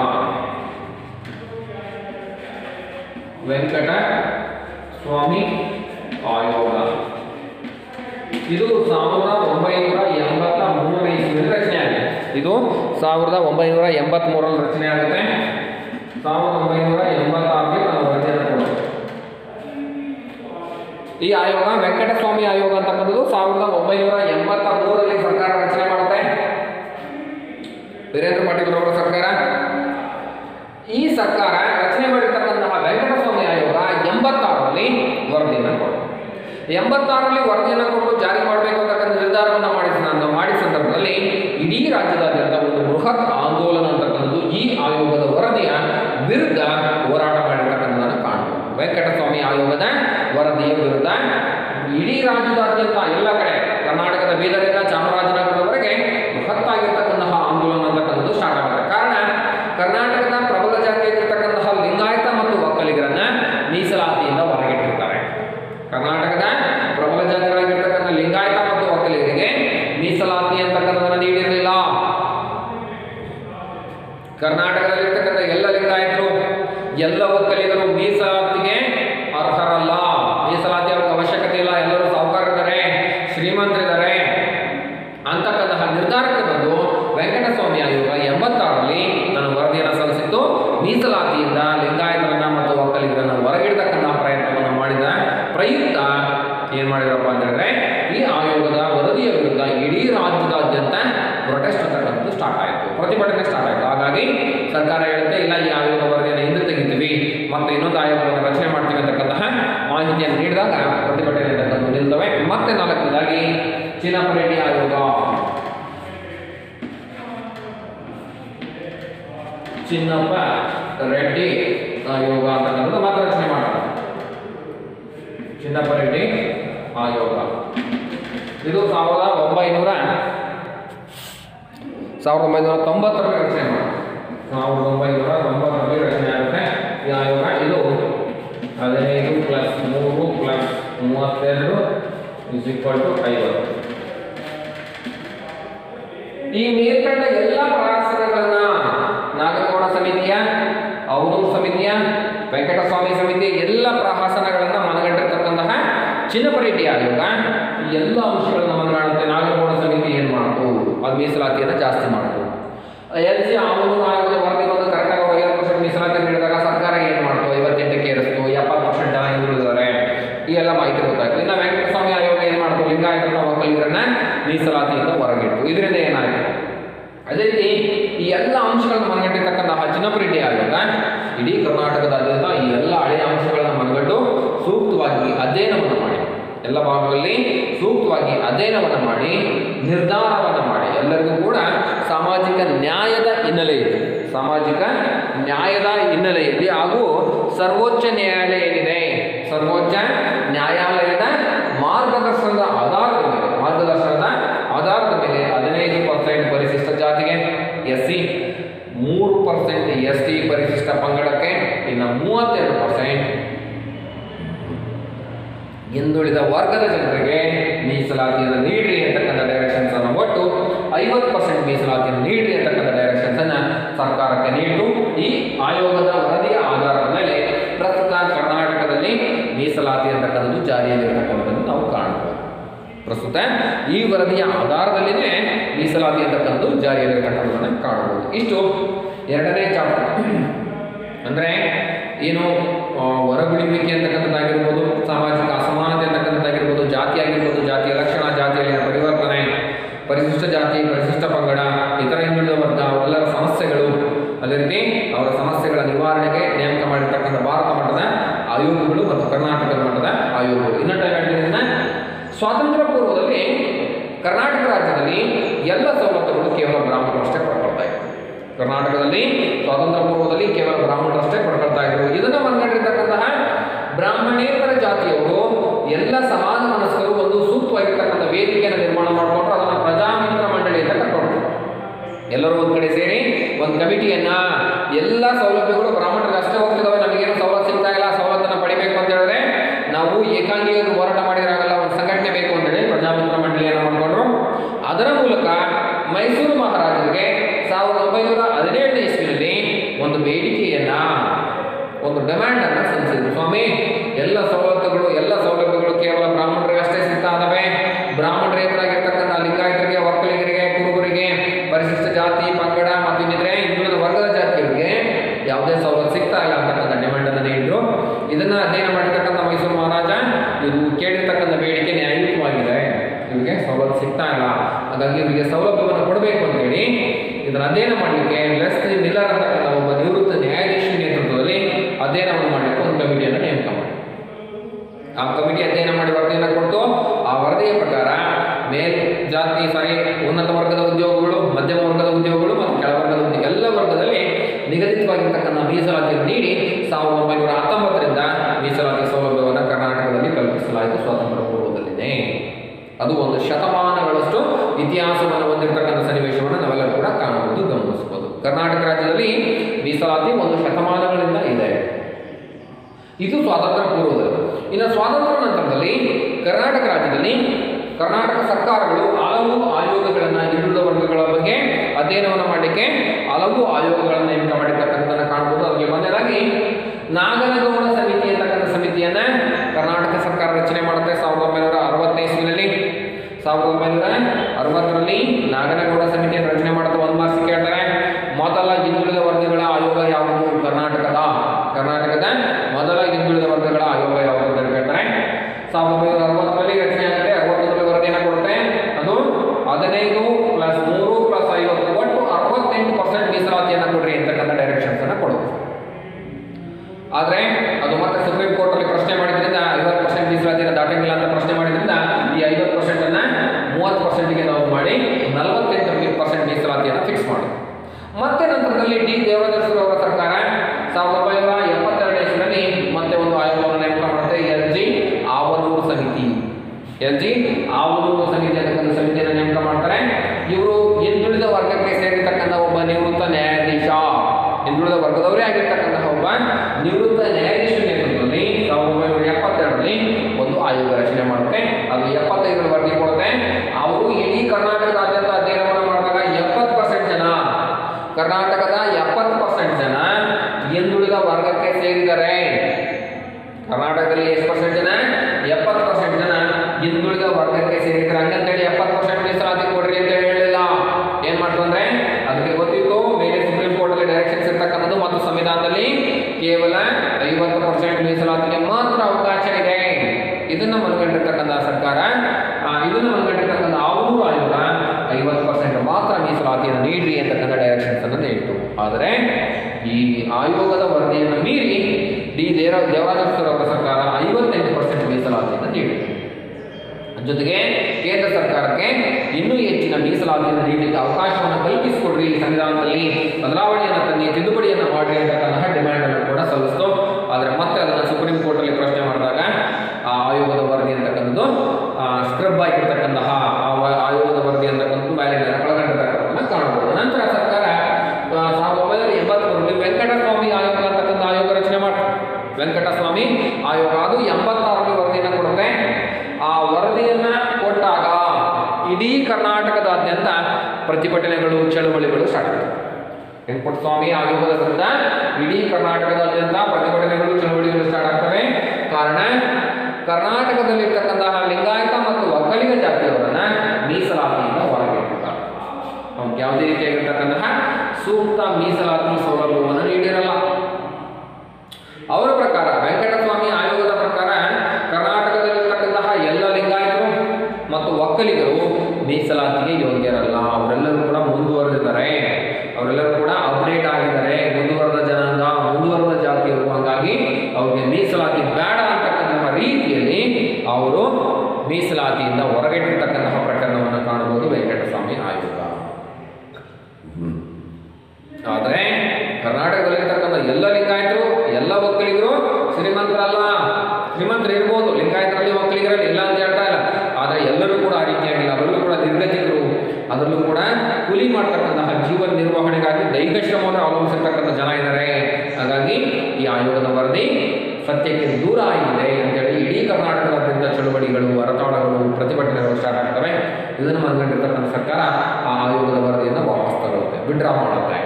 ವೆಂಕಟ ಸ್ವಾಮಿ ಆಯೋಗ. ಇದು ಸಾವಿರದ ಒಂಬೈನೂರ ಎಂಬತ್ತ ಮೂರರ ಇಸ್ವಿಯಲ್ಲಿ ರಚನೆ ಆಗಿದೆ. ಇದು ಸಾವಿರದ ಒಂಬೈನೂರ ಎಂಬತ್ತ್ ಮೂರರಲ್ಲಿ ರಚನೆ ಆಗುತ್ತೆ. ಸಾವಿರದ ಒಂಬೈನೂರ ಎಂಬತ್ತಾರರಲ್ಲಿ ನಾವು ರಚನೆ ಈ ಆಯೋಗ ವೆಂಕಟಸ್ವಾಮಿ ಆಯೋಗ ಅಂತಕ್ಕಂಥದ್ದು ಸಾವಿರದ ಒಂಬೈನೂರ ಎಂಬತ್ತ ಮೂರರಲ್ಲಿ ಸರ್ಕಾರ ರಚನೆ ಮಾಡುತ್ತೆ. ವೀರೇಂದ್ರ ಪಾಟೀಲ್ ಅವರ ಸರ್ಕಾರ. ಈ ಸರ್ಕಾರ ರಚನೆ ಮಾಡಿರ್ತಕ್ಕಂತಹ ವೆಂಕಟಸ್ವಾಮಿ ಆಯೋಗ ಎಂಬತ್ತಾರರಲ್ಲಿ ವರದಿಯನ್ನು ಕೊಡ್ತು. ಎಂಬತ್ತಾರರಲ್ಲಿ ವರದಿಯನ್ನು ಕೊಟ್ಟು ಜಾರಿ ಮಾಡಬೇಕು ಅಂತಕ್ಕಂಥ ನಿರ್ಧಾರವನ್ನು ಮಾಡಿದ ಮಾಡಿ ಸಂದರ್ಭದಲ್ಲಿ ಇಡೀ ರಾಜ್ಯದಾದ್ಯಂತ ಒಂದು ಬೃಹತ್ ಆಂದೋಲನ ಅಂತಕ್ಕಂಥದ್ದು ಈ ಆಯೋಗದ ವರದಿಯ ವಿರುದ್ಧ आजू बाजू का ಚಿನ್ನಪ್ಪ, ರೆಡ್ಡಿ ಯೋಗ ಅಂತಕ್ಕಂಥದ್ದು ಮಾತ್ರ ರಚನೆ ಮಾಡೋಣ ಚಿನ್ನಪ್ಪ, ರೆಡ್ಡಿ ಆಯೋಗ ಇದು ಸಾವಿರದ ಒಂಬೈನೂರ ಸಾವಿರದ ಒಂಬೈನೂರ ತೊಂಬತ್ತರಲ್ಲಿ ರಚನೆ ಮಾಡೋಣ ಸಾವಿರದ ಒಂಬೈನೂರ ತೊಂಬತ್ತರಲ್ಲಿ ರಚನೆ ಆಗುತ್ತೆ. ಈ ಆಯೋಗ ಇದು ಹದಿನೈದು ಪ್ಲಸ್ ಮೂರು ಪ್ಲಸ್ ಮೂವತ್ತೆರಡು ಇಸ್ ಈಕ್ವಲ್ ಟು ಐವತ್ತು. ಈ ಮೇಲ್ಕಂಡ ಎಲ್ಲ ಪ್ರಾಸನಗಳನ್ನ ಸಮಿತಿಯ, ವೆಂಕಟಸ್ವಾಮಿ ಸಮಿತಿ ಎಲ್ಲ ಪ್ರಹಸನಗಳನ್ನು ಮನಗಂಡಿರ್ತಕ್ಕಂತಹ ಚಿನ್ನಪರೆಡ್ಡಿ ಆಯೋಗ ಎಲ್ಲ ಅಂಶಗಳನ್ನು ಮನಗಾಡುತ್ತೆ ನಾಗೇಗೌಡ ಸಮಿತಿ ಏನು ಮಾಡ್ತು? ಅದು ಮೀಸಲಾತಿಯನ್ನು ಜಾಸ್ತಿ ಮಾಡ್ತು. ಎಲ್ ಸಿ ಆಮೂರು ಆಯೋಗದ ವರದಿ ಎಲ್ಲ ಭಾಗಗಳಲ್ಲಿ ಸೂಕ್ತವಾಗಿ ಅಧ್ಯಯನವನ್ನು ಮಾಡಿ, ನಿರ್ಧಾರವನ್ನು ಮಾಡಿ. ಎಲ್ಲರಿಗೂ ಕೂಡ ಸಾಮಾಜಿಕ ನ್ಯಾಯದ ಹಿನ್ನೆಲೆ ಇದೆ. ಸಾಮಾಜಿಕ ನ್ಯಾಯದ ಹಿನ್ನೆಲೆಯಲ್ಲಿ ಹಾಗೂ ಸರ್ವೋಚ್ಚ ನ್ಯಾಯಾಲಯ ಏನಿದೆ? ಸರ್ವೋಚ್ಚ ನ್ಯಾಯಾಲಯದ ಮಾರ್ಗದರ್ಶನದ ಆಧಾರದ ಮೇಲೆ, ಮಾರ್ಗದರ್ಶನದ ಆಧಾರದ ಮೇಲೆ ಹದಿನೈದು ಪರ್ಸೆಂಟ್ ಪರಿಶಿಷ್ಟ ಜಾತಿಗೆ ಎಸ್ ಸಿ ಮೂರು ಪರ್ಸೆಂಟ್ ಎಸ್ ಟಿ ಪರಿಶಿಷ್ಟ ಪಂಗಡಕ್ಕೆ, ಇನ್ನು ಮೂವತ್ತೆರಡು ಪರ್ಸೆಂಟ್ ಹಿಂದುಳಿದ ವರ್ಗದ ಜನರಿಗೆ ಮೀಸಲಾತಿಯನ್ನು ನೀಡ್ರಿ ಅಂತಕ್ಕಂಥ ಡೈರೆಕ್ಷನ್ಸ್ ಅನ್ನು ಒಟ್ಟು ಐವತ್ತು ಪರ್ಸೆಂಟ್ ಮೀಸಲಾತಿಯನ್ನು ನೀಡ್ರಿ ಅಂತಕ್ಕಂಥ ಡೈರೆಕ್ಷನ್ಸ್ ಅನ್ನು ಸರ್ಕಾರಕ್ಕೆ ನೀಡಿತು ಈ ಆಯೋಗದ ವರದಿಯ ಆಧಾರದ ಮೇಲೆ ಪ್ರಸ್ತುತ ಕರ್ನಾಟಕದಲ್ಲಿ ಮೀಸಲಾತಿ ಅಂತಕ್ಕಂಥದ್ದು ಜಾರಿಯಲ್ಲಿರ್ತಕ್ಕಂಥದ್ದನ್ನು ನಾವು ಕಾಣಬಹುದು. ಪ್ರಸ್ತುತ ಈ ವರದಿಯ ಆಧಾರದಲ್ಲಿನೇ ಮೀಸಲಾತಿ ಅಂತಕ್ಕಂಥದ್ದು ಜಾರಿಯಲ್ಲಿರ್ತಕ್ಕಂಥದ್ದನ್ನು ಕಾಣಬಹುದು. ಇಷ್ಟು ಎರಡನೇ ಚಾಪ್ಟರ್ ಅಂದರೆ ಏನು ಆ, ಹೊರಗುಳಿಯುವಿಕೆ ಅಂತಕ್ಕಂಥದ್ದಾಗಿರ್ಬೋದು ಸಾಮಾಜಿಕ ಅಸಮಾನತೆ ಅಂತಕ್ಕಂಥದ್ದಾಗಿರ್ಬೋದು ಜಾತಿ ಆಗಿರ್ಬೋದು ಜಾತಿಯ ಲಕ್ಷಣ ಜಾತಿಯಲ್ಲಿನ ಪರಿವರ್ತನೆ ಪರಿಶಿಷ್ಟ ಜಾತಿ ಪರಿಶಿಷ್ಟ ಪಂಗಡ ಇತರ ಹಿಂದುಳಿದ ವರ್ಗ ಅವರೆಲ್ಲರ ಸಮಸ್ಯೆಗಳು ಅದೇ ರೀತಿ ಅವರ ಸಮಸ್ಯೆಗಳ ನಿವಾರಣೆಗೆ ನೇಮಕ ಮಾಡಿರ್ತಕ್ಕಂಥ ಭಾರತ ಮಟ್ಟದ ಆಯೋಗಗಳು ಮತ್ತು ಕರ್ನಾಟಕದ ಮಟ್ಟದ ಆಯೋಗಗಳು ಇನ್ನು ಟೈಮ್ ಸ್ವಾತಂತ್ರ್ಯ ಪೂರ್ವದಲ್ಲಿ ಕರ್ನಾಟಕ ರಾಜ್ಯದಲ್ಲಿ ಎಲ್ಲ ಸವಲತ್ತುಗಳು ಕೇವಲ ಬ್ರಾಹ್ಮಣರಷ್ಟೇ ಪಡ್ಕೊಳ್ತಾ ಇದ್ರು ಕರ್ನಾಟಕದಲ್ಲಿ ಸ್ವಾತಂತ್ರ್ಯ ಪೂರ್ವದಲ್ಲಿ ಕೇವಲ ಬ್ರಾಹ್ಮಣರಷ್ಟೇ ಪಡ್ಕೊಳ್ತಾ ಇದ್ರು ಇದನ್ನು ಮನಗಂಡಿರ್ತಕ್ಕಂತಹ ಬ್ರಾಹ್ಮಣೇತರ ಜಾತಿಯವರು ಎಲ್ಲ ಸಮಾನ ಮನಸ್ಕರು ಒಂದು ಸೂಕ್ತವಾಗಿರ್ತಕ್ಕಂಥ ವೇದಿಕೆಯನ್ನು ನಿರ್ಮಾಣ ಮಾಡಿಕೊಂಡ್ರು ಅದನ್ನು ಪ್ರಜಾಮಿತ್ರ ಮಂಡಳಿ ಅಂತ ಕರ್ಕೊಂಡ್ರು ಎಲ್ಲರೂ ಒಂದು ಕಡೆ ಸೇರಿ ಒಂದು ಕಮಿಟಿಯನ್ನ ಎಲ್ಲ ಸೌಲಭ್ಯಗಳು ಬ್ರಾಹ್ಮಣರಿಗೆ ಅಷ್ಟೇ ಹೋಗ್ತಿದಾವೆ ನಮಗೇನು ಸವಲತ್ತು ಸಿಗ್ತಾ ಇಲ್ಲ ಸವಲತ್ತನ್ನು ಪಡಿಬೇಕು ಅಂತ ಹೇಳಿದ್ರೆ ನಾವು ಏಕಾಂಗಿಯಾಗಿ ಹೋರಾಟ ಮಾಡಿದ್ರಾಗಲ್ಲ ಒಂದು ಸಂಘಟನೆ ಬೇಕು ಅಂತೇಳಿ ಪ್ರಜಾಮಿತ್ರ ಮಂಡಳಿಯನ್ನು ಮಾಡಿಕೊಂಡ್ರು ಅದರ ಮೂಲಕ ಮೈಸೂರು ಮಹಾರಾಜರಿಗೆ ಸಾವಿರದ ಒಂಬೈನೂರ ಹದಿನೇಳನೇ ಇಸ್ವಿನಲ್ಲಿ ಒಂದು ಬೇಡಿಕೆಯನ್ನ ಒಂದು ಡಿಮ್ಯಾಂಡ್ ಅನ್ನ ಸಲ್ಲಿಸಿದ್ರು ಸ್ವಾಮಿ ಎಲ್ಲ ಸವಲತ್ತುಗಳು ಎಲ್ಲ ಸೌಲಭ್ಯಗಳು ಕೇವಲ ಬ್ರಾಹ್ಮಣರಿಗೆ ಅಷ್ಟೇ ಸಿಗ್ತಾ ಇದಾವೆ ಬ್ರಾಹ್ಮಣರೇತರಾಗಿರ್ತಕ್ಕಂಥ ಲಿಂಗಾಯತರಿಗೆ ಒಕ್ಕಲಿಗರಿಗೆ ಕುರುಬರಿಗೆ ಪರಿಶಿಷ್ಟ ಜಾತಿ, ಪಂಗಡ ಮತ್ತು ಇನ್ನಿದ್ರೆ ಹಿಂದುಳಿದ ವರ್ಗದ ಜಾತಿಯವರಿಗೆ ಯಾವುದೇ ಸವಲತ್ತು ಸಿಗ್ತಾ ಇಲ್ಲ ಅಂತಕ್ಕಂಥ ಡಿಮ್ಯಾಂಡ್ ಅನ್ನು ನೀಡಿದ್ರು ಇದನ್ನ ಅಧ್ಯಯನ ಮಾಡಿರ್ತಕ್ಕಂಥ ಮೈಸೂರು ಮಹಾರಾಜ ಇದು ಕೇಳಿರ್ತಕ್ಕಂಥ ಬೇಡಿಕೆ ನ್ಯಾಯಯುತವಾಗಿದೆ. ಇವರಿಗೆ ಸವಲತ್ತು ಸಿಗ್ತಾ ಇಲ್ಲ. ಹಾಗಾಗಿ ಇವರಿಗೆ ಸೌಲಭ್ಯವನ್ನು ಕೊಡಬೇಕು ಅಂತೇಳಿ ಇದನ್ನು ಅಧ್ಯಯನ ಮಾಡಲಿಕ್ಕೆ ಲೆಸ್ಲಿ ಮಿಲ್ಲರ್ ಅಂತಕ್ಕಂಥ ಒಬ್ಬ ನಿವೃತ್ತ ನ್ಯಾಯಾಧೀಶ ನೇತೃತ್ವದಲ್ಲಿ ಅಧ್ಯಯನವನ್ನು ಮಾಡಲಿಕ್ಕೆ ಒಂದು ಕಮಿಟಿಯನ್ನು ನೇಮಕ ಮಾಡಿ ಆ ಕಮಿಟಿ ಅಧ್ಯಯನ ಮಾಡಿ ವರದಿಯನ್ನು ಕೊಡ್ತು. ಆ ವರದಿಯ ಪ್ರಕಾರ ಮೇಲ್ ಜಾತಿ, ಸಾರಿ ಉನ್ನತ ಉದ್ಯೋಗಗಳು ಮಧ್ಯಮ ವರ್ಗದ ಉದ್ಯೋಗಗಳು ಮತ್ತು ಕೆಳವರ್ಗದ ಉದ್ಯೋಗ ಎಲ್ಲ ವರ್ಗದಲ್ಲಿ ನಿಗದಿತವಾಗಿರ್ತಕ್ಕಂಥ ಮೀಸಲಾತಿಯನ್ನು ನೀಡಿ ಸಾವಿರದ ಒಂಬೈನೂರ ಹತ್ತೊಂಬತ್ತರಿಂದ ಮೀಸಲಾತಿ ಸೌಲಭ್ಯವನ್ನು ಕರ್ನಾಟಕದಲ್ಲಿ ಕಲ್ಪಿಸಲಾಯಿತು ಸ್ವಾತಂತ್ರ್ಯ ಪೂರ್ವದಲ್ಲಿದೆ ಅದು ಒಂದು ಶತಮಾನಗಳಷ್ಟು ಇತಿಹಾಸವನ್ನು ಹೊಂದಿರತಕ್ಕಂಥ ಸನ್ನಿವೇಶವನ್ನು ನಾವೆಲ್ಲ ಕೂಡ ಕಾಣಬಹುದು, ಗಮನಿಸಬಹುದು. ಕರ್ನಾಟಕ ರಾಜ್ಯದಲ್ಲಿ ಮೀಸಲಾತಿ ಒಂದು ಶತಮಾನಗಳಿಂದ ಇದೆ. ಇದು ಸ್ವಾತಂತ್ರ್ಯ ಪೂರ್ವದಲ್ಲಿ. ಇನ್ನು ಸ್ವಾತಂತ್ರ್ಯ ನಂತರದಲ್ಲಿ ಕರ್ನಾಟಕ ರಾಜ್ಯದಲ್ಲಿ ಕರ್ನಾಟಕ ಸರ್ಕಾರಗಳು ಹಲವು ಆಯೋಗಗಳನ್ನು ಹಿಂದುಳಿದ ವರ್ಗಗಳ ಬಗ್ಗೆ ಅಧ್ಯಯನವನ್ನು ಮಾಡಲಿಕ್ಕೆ ಹಲವು ಆಯೋಗಗಳನ್ನು ನೇಮಕ ಮಾಡಿರ್ತಕ್ಕಂಥದ್ದನ್ನು ಕಾಣಬಹುದು ಅದರಲ್ಲಿ ಮೊದಲಾಗಿ ನಾಗನಗೌಡ ಸಮಿತಿ ಅಂತಕ್ಕಂಥ ಸಮಿತಿಯನ್ನ ಕರ್ನಾಟಕ ಸರ್ಕಾರ ರಚನೆ ಮಾಡುತ್ತೆ. ಸಾವಿರದ ಒಂಬೈನೂರ ಅರವತ್ತನೇ ಇಸ್ವಿನಲ್ಲಿ ಸಾವಿರದ ಒಂಬೈನೂರ ಅರವತ್ತರಲ್ಲಿ ನಾಗನಗೌಡ ಸಮಿತಿಯನ್ನು ರಚನೆ ಮಾಡುತ್ತೆ ಒಂದು ಮಾರ್ಕ್ಸ್ ಕೇಳ್ತಾರೆ ಮೊದಲ ಹಿಂದುಳಿದ ವರ್ಗಗಳ ಆಯೋಗ ಯಾವುದು ಕರ್ನಾಟಕದ ಕರ್ನಾಟಕದ ಮೊದಲ ಹಿಂದುಳಿದ ವರ್ಗಗಳ ಆಯೋಗ ಯಾವುದು ಅಂತ ಕೇಳ್ತಾರೆ ಸಾವಿರದ ಒಂಬೈನೂರ ಅರವತ್ತರಲ್ಲಿ ರಚನೆ ಆಗುತ್ತೆ ಅರವತ್ತೊಂದರಲ್ಲಿ ವರದಿಯನ್ನು ಕೊಡುತ್ತೆ ಅದು ಹದಿನೈದು ಪ್ಲಸ್ ಮೂರು ಪ್ಲಸ್ ಐವತ್ತು ಒಟ್ಟು ಅರವತ್ತೆಂಟು ಪರ್ಸೆಂಟ್ ಮೀಸಲಾತಿಯನ್ನು ಕೊಡ್ರಿ ಅಂತಕ್ಕಂಥ ಡೈರೆಕ್ಷನ್ಸ್ ಅನ್ನು ಕೊಡುತ್ತೆ ಆದರೆ ಅದು ಮತ್ತೆ ಸುಪ್ರೀಂ ಕೋರ್ಟ್ ಅಲ್ಲಿ ಪ್ರಶ್ನೆ ಮಾಡಿದ್ರಿಂದ ಐವತ್ತು ಪರ್ಸೆಂಟ್ ಮೀಸಲಾತಿಯನ್ನು ದಾಟಂಗಿಲ್ಲ ಅಂತ ಪ್ರಶ್ನೆ ಮಾಡಿದ್ರಿಂದ ಈ ಐವತ್ತು ಪರ್ಸೆಂಟ್ ಅನ್ನ ಮೂವತ್ತು ಪರ್ಸೆಂಟ್ಗೆ ನಾವು ಮಾಡಿ ನಲವತ್ತೆಂಟು ಪರ್ಸೆಂಟ್ ಮೀಸಲಾತಿಯನ್ನು ಫಿಕ್ಸ್ ಮಾಡಿ ಮತ್ತೆ ನಂತರದಲ್ಲಿ ಡಿ ದೇವರಾಜ ಅವರ ಸರ್ಕಾರ ಸಾವಿರದ ಒಂಬೈನೂರ ಎಪ್ಪತ್ತೆರಡನೇ ಇಸ್ವಿನಲ್ಲಿ ಮತ್ತೆ ಒಂದು ಆಯೋಗವನ್ನು ನೇಮಕ ಮಾಡುತ್ತೆ ಎಲ್ ಜಿ ಆವನೂರು ಸಮಿತಿ ಎಲ್ ಜಿ ಆವನೂರು ಸಮಿತಿ ಅಂತಕ್ಕಂಥ ಸಮಿತಿಯನ್ನು ನೇಮಕ ಮಾಡ್ತಾರೆ ಇವರು ಹಿಂದುಳಿದ ವರ್ಗಕ್ಕೆ ಸೇರಿರ್ತಕ್ಕಂಥ ಒಬ್ಬ ನಿವೃತ್ತ ನ್ಯಾಯಾಧೀಶ ಹಿಂದುಳಿದ ವರ್ಗದವರೇ ಆಗಿರ್ತಕ್ಕಂತಹ ಒಬ್ಬ ನಿವೃತ್ತ ನ್ಯಾಯಾಧೀಶ ನೇತೃತ್ವದಲ್ಲಿ ಸಾವಿರದ ಒಂಬೈನೂರ ಎಪ್ಪತ್ತೆರಡರಲ್ಲಿ ಒಂದು ಆಯೋಗ ರಚನೆ ಮಾಡುತ್ತೆ. ಅದು ಎಪ್ಪತ್ತೈದರ ವರದಿ ಕೊಡುತ್ತೆ. ಅವರು ಇಡೀ ಕರ್ನಾಟಕದಾದ್ಯಂತ ಅಧ್ಯಯನವನ್ನು ಮಾಡಿದಾಗ ಎಪ್ಪತ್ತು ಪರ್ಸೆಂಟ್ ಜನ, ಕರ್ನಾಟಕದ ಎಪ್ಪತ್ತು ಪರ್ಸೆಂಟ್ ಜನ ಹಿಂದುಳಿದ ವರ್ಗಕ್ಕೆ ಸೇರಿದ್ದಾರೆ. ಕರ್ನಾಟಕದಲ್ಲಿ ಎಷ್ಟು ಪರ್ಸೆಂಟ್ ಜನ? ಎಪ್ಪತ್ತು ಪರ್ಸೆಂಟ್ ಜನ ಹಿಂದುಳಿದ ವರ್ಗಕ್ಕೆ ಸೇರಿದ್ದಾರೆ. ಹಂಗಂತೇಳಿ ಎಪ್ಪತ್ತು ಪರ್ಸೆಂಟ್ ಮೀಸಲಾತಿ ಕೊಡ್ರಿ ಅಂತ ಹೇಳಿಲ್ಲ ಏನ್ ಮಾಡ್ತು ಅಂದ್ರೆ ಅದಕ್ಕೆ ಗೊತ್ತಿತ್ತು ಮೇಲೆ ಸುಪ್ರೀಂ ಕೋರ್ಟ್ ಅಲ್ಲಿ ಡೈರೆಕ್ಷನ್ಸ್ ಇರ್ತಕ್ಕಂಥದ್ದು ಮತ್ತು ಸಂವಿಧಾನದಲ್ಲಿ ಕೇವಲ ಐವತ್ತು ಪರ್ಸೆಂಟ್ ಮೀಸಲಾತಿಗೆ ಮಾತ್ರ ಅವಕಾಶ ಇದೆ ಇದನ್ನ ಮನಗಂಡಿರ್ತಕ್ಕಂಥ ಸರ್ಕಾರ ಆ, ಇದನ್ನ ಮನಗಂಡಿರ್ತಕ್ಕಂಥ ಆವೂರು ಆಯೋಗ ಐವತ್ತು ಪರ್ಸೆಂಟ್ ಮಾತ್ರ ಮೀಸಲಾತಿಯನ್ನು ನೀಡ್ರಿ ಅಂತಕ್ಕಂಥ ಡೈರೆಕ್ಷನ್ಸ್ ಅನ್ನು ನೀಡಿತು ಆದರೆ ಈ ಆಯೋಗದ ವರದಿಯನ್ನು ಮೀರಿ ಡಿ ದೇವ ಅವರ ಸರ್ಕಾರ ಐವತ್ತೈದು ಪರ್ಸೆಂಟ್ ಮೀಸಲಾತಿಯನ್ನು ನೀಡಿದೆ ಜೊತೆಗೆ ಕೇಂದ್ರ ಸರ್ಕಾರಕ್ಕೆ ಇನ್ನೂ ಹೆಚ್ಚಿನ ಮೀಸಲಾತಿಯನ್ನು ನೀಡಲಿಕ್ಕೆ ಅವಕಾಶವನ್ನು ಕಲ್ಪಿಸಿಕೊಡ್ರಿ. ಸಂವಿಧಾನದಲ್ಲಿ ಬದಲಾವಣೆಯನ್ನು ತನ್ನಿ ತಿದ್ದುಪಡಿಯನ್ನು ಮಾಡಿ ಅಂತಕ್ಕಂತಹ ಡಿಮ್ಯಾಂಡ್ ಅನ್ನು ಕೂಡ ಸಲ್ಲಿಸ್ತು. ಆದರೆ ಮತ್ತೆ ಅದನ್ನು ಸುಪ್ರೀಂ ಕೋರ್ಟ್ ಅಲ್ಲಿ ಪ್ರಶ್ನೆ ಮಾಡಿದಾಗ ಆ ಆಯೋಗದ ವರದಿ ಅಂತಕ್ಕಂಥದ್ದು ಸ್ಕ್ರಬ್ ಆಗಿರ್ತಕ್ಕಂತಹ ಆ ವ- ಆಯೋಗದ ವರದಿ ಅಂತಕ್ಕಂಥದ್ದು ಮೇಲೆ ಕೆಳಗಂಡಿರ್ತಕ್ಕಂಥದ್ದನ್ನ ಕಾಣಬಹುದು ನಂತರ ಸರ್ಕಾರ ಆ, ಸಾವಿರದ ಒಂಬೈನೂರ ಎಂಬತ್ಮೂರರಲ್ಲಿ ವೆಂಕಟಸ್ವಾಮಿ ಆಯೋಗ ಅಂತಕ್ಕಂಥ ಆಯೋಗ ರಚನೆ ಮಾಡ್ತಾರೆ ವೆಂಕಟಸ್ವಾಮಿ ಆಯೋಗ ಅದು ಎಂಬತ್ತಾರರಲ್ಲಿ ವರದಿಯನ್ನು ಕೊಡುತ್ತೆ ಆ ವರದಿಯನ್ನ ಕೊಟ್ಟಾಗ ಇಡೀ ಕರ್ನಾಟಕದಾದ್ಯಂತ ಪ್ರತಿಭಟನೆಗಳು ಚಳವಳಿಗಳು ಸ್ಟಾರ್ಟ್ ಆಯಿತು ವೆಂಕಟಸ್ವಾಮಿ ಆಗಿರುವುದರಿಂದ ಇಡೀ ಕರ್ನಾಟಕದಾದ್ಯಂತ ಪ್ರತಿಭಟನೆಗಳು, ಚಳವಳಿಗಳು ಸ್ಟಾರ್ಟ್ ಆಗ್ತವೆ. ಕಾರಣ, ಕರ್ನಾಟಕದಲ್ಲಿರ್ತಕ್ಕಂತಹ ಲಿಂಗಾಯತ ಮತ್ತು ಒಕ್ಕಲಿಗ ಜಾತಿಯವರನ್ನ ಮೀಸಲಾತಿಯಿಂದ ಹೊರಗಿಟ್ಟಿದ್ದಾರೆ ಅವ್ರಿಗೆ ಯಾವುದೇ ರೀತಿಯಾಗಿರ್ತಕ್ಕಂತಹ ಸೂಕ್ತ ಮೀಸಲಾತಿ ಸೌಲಭ್ಯವನ್ನು ನೀಡಿರಲ್ಲ ಅವರ ಪ್ರಕಾರ ವೆಂಕಟಸ್ವಾಮಿ ಆಯೋಗದ ಪ್ರಕಾರ ಕರ್ನಾಟಕದಲ್ಲಿರ್ತಕ್ಕಂತಹ ಎಲ್ಲ ಲಿಂಗಾಯತರು ಮತ್ತು ಒಕ್ಕಲಿಗರು ಮೀಸಲಾತಿಗೆ ಯೋಗ್ಯರಲ್ಲ ಅವರೆಲ್ಲರೂ ಕೂಡ ಮುಂದುವರೆದಿದ್ದಾರೆ ಅವರೆಲ್ಲರೂ ಕೂಡ ಅಪ್ಡೇಟ್ ಆಗಿದ್ದಾರೆ ಮುಂದುವರೆದ ಜನಾಂಗ ಮುಂದುವರೆದ ಜಾತಿಯವರು ಹಾಗಾಗಿ ಅವ್ರಿಗೆ ಮೀಸಲಾತಿ ಬೇಡ ಅಂತಕ್ಕಂತಹ ರೀತಿಯಲ್ಲಿ ಅವರು ಮೀಸಲಾತಿಯಿಂದ ಹೊರಗಿಟ್ಟಿರ್ತಕ್ಕಂತಹ ಪ್ರಕರಣವನ್ನು ಕಾಣಬಹುದು ವೆಂಕಟಸ್ವಾಮಿ ಆಯೋಗ ಆದರೆ ಕರ್ನಾಟಕದಲ್ಲಿರ್ತಕ್ಕಂಥ ಎಲ್ಲ ಲಿಂಗಾಯತರು, ಎಲ್ಲ ಒಕ್ಕಲಿಗರು ಶ್ರೀಮಂತರಲ್ಲ, ಶ್ರೀಮಂತರು ಇರ್ಬೋದು, ಲಿಂಗಾಯತರಲ್ಲಿ ಒಕ್ಕಲಿಗರಲ್ಲಿ ಇಲ್ಲ ಅಂತ ಹೇಳ್ತಾ ಇಲ್ಲ. ಆದರೆ ಎಲ್ಲರೂ ಕೂಡ ಆ ರೀತಿಯಾಗಿಲ್ಲ. ಅದರಲ್ಲೂ ಕೂಡ ನಿರ್ಗತಿಕರು ಅದರಲ್ಲೂ ಕೂಡ ಕೂಲಿ ಮಾಡ್ತಕ್ಕಂತಹ ಜೀವನ ನಿರ್ವಹಣೆಗಾಗಿ ದೈಹಿಕ ಶ್ರಮವನ್ನು ಅವಲಂಬಿಸಿರ್ತಕ್ಕಂಥ ಜನ ಇದ್ದಾರೆ. ಹಾಗಾಗಿ ಈ ಆಯೋಗದ ವರದಿ ಸತ್ಯಕ್ಕೆ ದೂರ ಆಗಿದೆ ಅಂತೇಳಿ ಇಡೀ ಕರ್ನಾಟಕದಾದ್ಯಂತ ಚಳುವಳಿಗಳು ಅರತಾಳಗಳು ಪ್ರತಿಭಟನೆಗಳು ಸ್ಟಾರ್ಟ್ ಆಗ್ತವೆ. ಇದನ್ನು ಮನಗಂಡಿರ್ತಕ್ಕಂಥ ಸರ್ಕಾರ ಆ ಆಯೋಗದ ವರದಿಯನ್ನು ವಾಪಸ್ ತಗೊಳ್ಳುತ್ತೆ ವಿಡ್ರಾ ಮಾಡುತ್ತೆ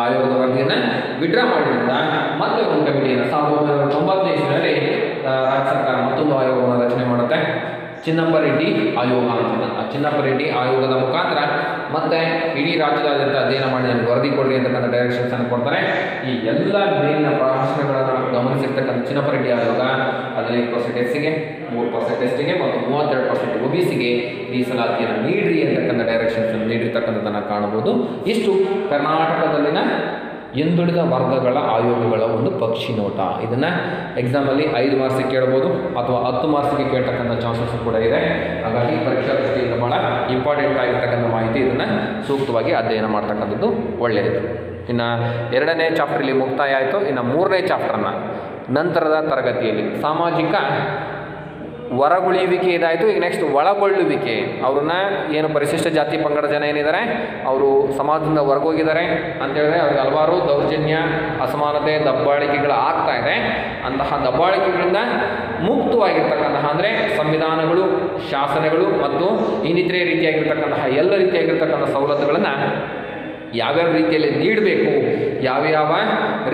ಆಯೋಗದ ವರದಿಯನ್ನು ವಿಡ್ರಾ ಮಾಡಿದ್ರಿಂದ ಮತ್ತೆ ಒಂದು ಕಮಿಟಿಯನ್ನು, ಸಾವಿರದ ಒಂಬೈನೂರ ತೊಂಬತ್ತನೇ ಇಸ್ವಿನಲ್ಲಿ ರಾಜ್ಯ ಸರ್ಕಾರ ಮತ್ತೊಂದು ಆಯೋಗವನ್ನು ರಚನೆ ಮಾಡುತ್ತೆ. ಚಿನ್ನಪ್ಪ ರೆಡ್ಡಿ ಆಯೋಗ ಅಂತ ಆ ಚಿನ್ನಪ್ಪ ರೆಡ್ಡಿ ಆಯೋಗದ ಮುಖಾಂತರ ಮತ್ತೆ ಇಡೀ ರಾಜ್ಯದಾದ್ಯಂತ ಅಧ್ಯಯನ ಮಾಡಿ ನನಗೆ ವರದಿ ಕೊಡ್ರಿ ಅಂತಕ್ಕಂಥ ಡೈರೆಕ್ಷನ್ಸನ್ನು ಕೊಡ್ತಾರೆ. ಈ ಎಲ್ಲ ಮೇಲಿನ ಪ್ರಶ್ನೆಗಳನ್ನು ಗಮನಿಸಿರ್ತಕ್ಕಂಥ ಚಿನ್ನಪ್ಪ ರೆಡ್ಡಿ ಆಯೋಗ ಹದಿನೈದು ಪರ್ಸೆಂಟ್ ಎಸ್ಸಿಗೆ, ಮೂರು ಪರ್ಸೆಂಟ್ ಎಸ್ಟಿಗೆ ಮತ್ತು ಮೂವತ್ತೆರಡು ಪರ್ಸೆಂಟ್ ಒ ಬಿ ಸಿಗೆ ಮೀಸಲಾತಿಯನ್ನು ನೀಡ್ರಿ ಅಂತಕ್ಕಂಥ ಡೈರೆಕ್ಷನ್ಸ್ ಅನ್ನು ನೀಡಿರ್ತಕ್ಕಂಥದ್ದನ್ನು ಕಾಣಬಹುದು. ಇಷ್ಟು ಕರ್ನಾಟಕದಲ್ಲಿನ ಹಿಂದುಳಿದ ವರ್ಗಗಳ ಆಯೋಗಗಳ ಒಂದು ಪಕ್ಷಿ ನೋಟ. ಇದನ್ನು ಎಕ್ಸಾಮಲ್ಲಿ ಐದು ಮಾರ್ಕ್ಸಿಗೆ ಕೇಳ್ಬೋದು ಅಥವಾ ಹತ್ತು ಮಾರ್ಕ್ಸಿಗೆ ಕೇಳ್ತಕ್ಕಂಥ ಚಾನ್ಸಸ್ ಕೂಡ ಇದೆ. ಹಾಗಾಗಿ ಪರೀಕ್ಷಾ ದೃಷ್ಟಿಯಿಂದ ಭಾಳ ಇಂಪಾರ್ಟೆಂಟ್ ಆಗಿರ್ತಕ್ಕಂಥ ಮಾಹಿತಿ ಇದನ್ನು ಸೂಕ್ತವಾಗಿ ಅಧ್ಯಯನ ಮಾಡ್ತಕ್ಕಂಥದ್ದು ಒಳ್ಳೆಯದು. ಇನ್ನು ಎರಡನೇ ಚಾಪ್ಟ್ರಲ್ಲಿ ಮುಕ್ತಾಯ ಆಯಿತು. ಇನ್ನು ಮೂರನೇ ಚಾಪ್ಟರ್ನ ನಂತರದ ತರಗತಿಯಲ್ಲಿ ಸಾಮಾಜಿಕ ಹೊರಗುಳಿಯುವಿಕೆ ಇದಾಯಿತು. ಈಗ ನೆಕ್ಸ್ಟ್ ಒಳಗೊಳ್ಳುವಿಕೆ. ಅವ್ರನ್ನ ಏನು ಪರಿಶಿಷ್ಟ ಜಾತಿ ಪಂಗಡ ಜನ ಏನಿದ್ದಾರೆ, ಅವರು ಸಮಾಜದಿಂದ ಹೊರಗೋಗಿದ್ದಾರೆ ಅಂತ ಹೇಳಿದ್ರೆ ಅವ್ರಿಗೆ ಹಲವಾರು ದೌರ್ಜನ್ಯ, ಅಸಮಾನತೆ, ದಬ್ಬಾಳಿಕೆಗಳು ಆಗ್ತಾ ಇದೆ. ಅಂತಹ ದಬ್ಬಾಳಿಕೆಗಳಿಂದ ಮುಕ್ತವಾಗಿರ್ತಕ್ಕಂತಹ ಅಂದರೆ ಸಂವಿಧಾನಗಳು, ಶಾಸನಗಳು ಮತ್ತು ಇನ್ನಿತರೆ ರೀತಿಯಾಗಿರ್ತಕ್ಕಂತಹ ಎಲ್ಲ ರೀತಿಯಾಗಿರ್ತಕ್ಕಂಥ ಸವಲತ್ತುಗಳನ್ನು ಯಾವ್ಯಾವ ರೀತಿಯಲ್ಲಿ ನೀಡಬೇಕು, ಯಾವ್ಯಾವ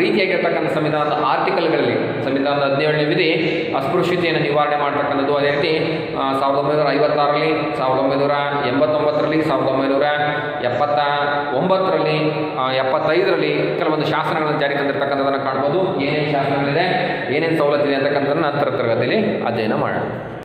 ರೀತಿಯಾಗಿರ್ತಕ್ಕಂಥ ಸಂವಿಧಾನದ ಆರ್ಟಿಕಲ್ಗಳಲ್ಲಿ, ಸಂವಿಧಾನದ ಹದಿನೇಳನೇ ವಿಧಿ, ಅಸ್ಪೃಶ್ಯತೆಯನ್ನು ನಿವಾರಣೆ ಮಾಡ್ತಕ್ಕಂಥದ್ದು. ಅದೇ ರೀತಿ ಸಾವಿರದ ಒಂಬೈನೂರ ಐವತ್ತಾರರಲ್ಲಿ, ಸಾವಿರದ ಒಂಬೈನೂರ ಎಂಬತ್ತೊಂಬತ್ತರಲ್ಲಿ, ಸಾವಿರದ ಒಂಬೈನೂರ ಎಪ್ಪತ್ತ ಒಂಬತ್ತರಲ್ಲಿ ಎಪ್ಪತ್ತೈದರಲ್ಲಿ ಕೆಲವೊಂದು ಶಾಸನಗಳನ್ನು ಜಾರಿ ತಂದಿರತಕ್ಕಂಥದ್ದನ್ನು ಕಾಣ್ಬೋದು. ಏನೇನು ಶಾಸನಗಳಿದೆ, ಏನೇನು ಸವಲತ್ತಿದೆ ಅಂತಕ್ಕಂಥದ್ದನ್ನು ನಂತರ ತರಗತಿಯಲ್ಲಿ ಅಧ್ಯಯನ ಮಾಡೋಣ.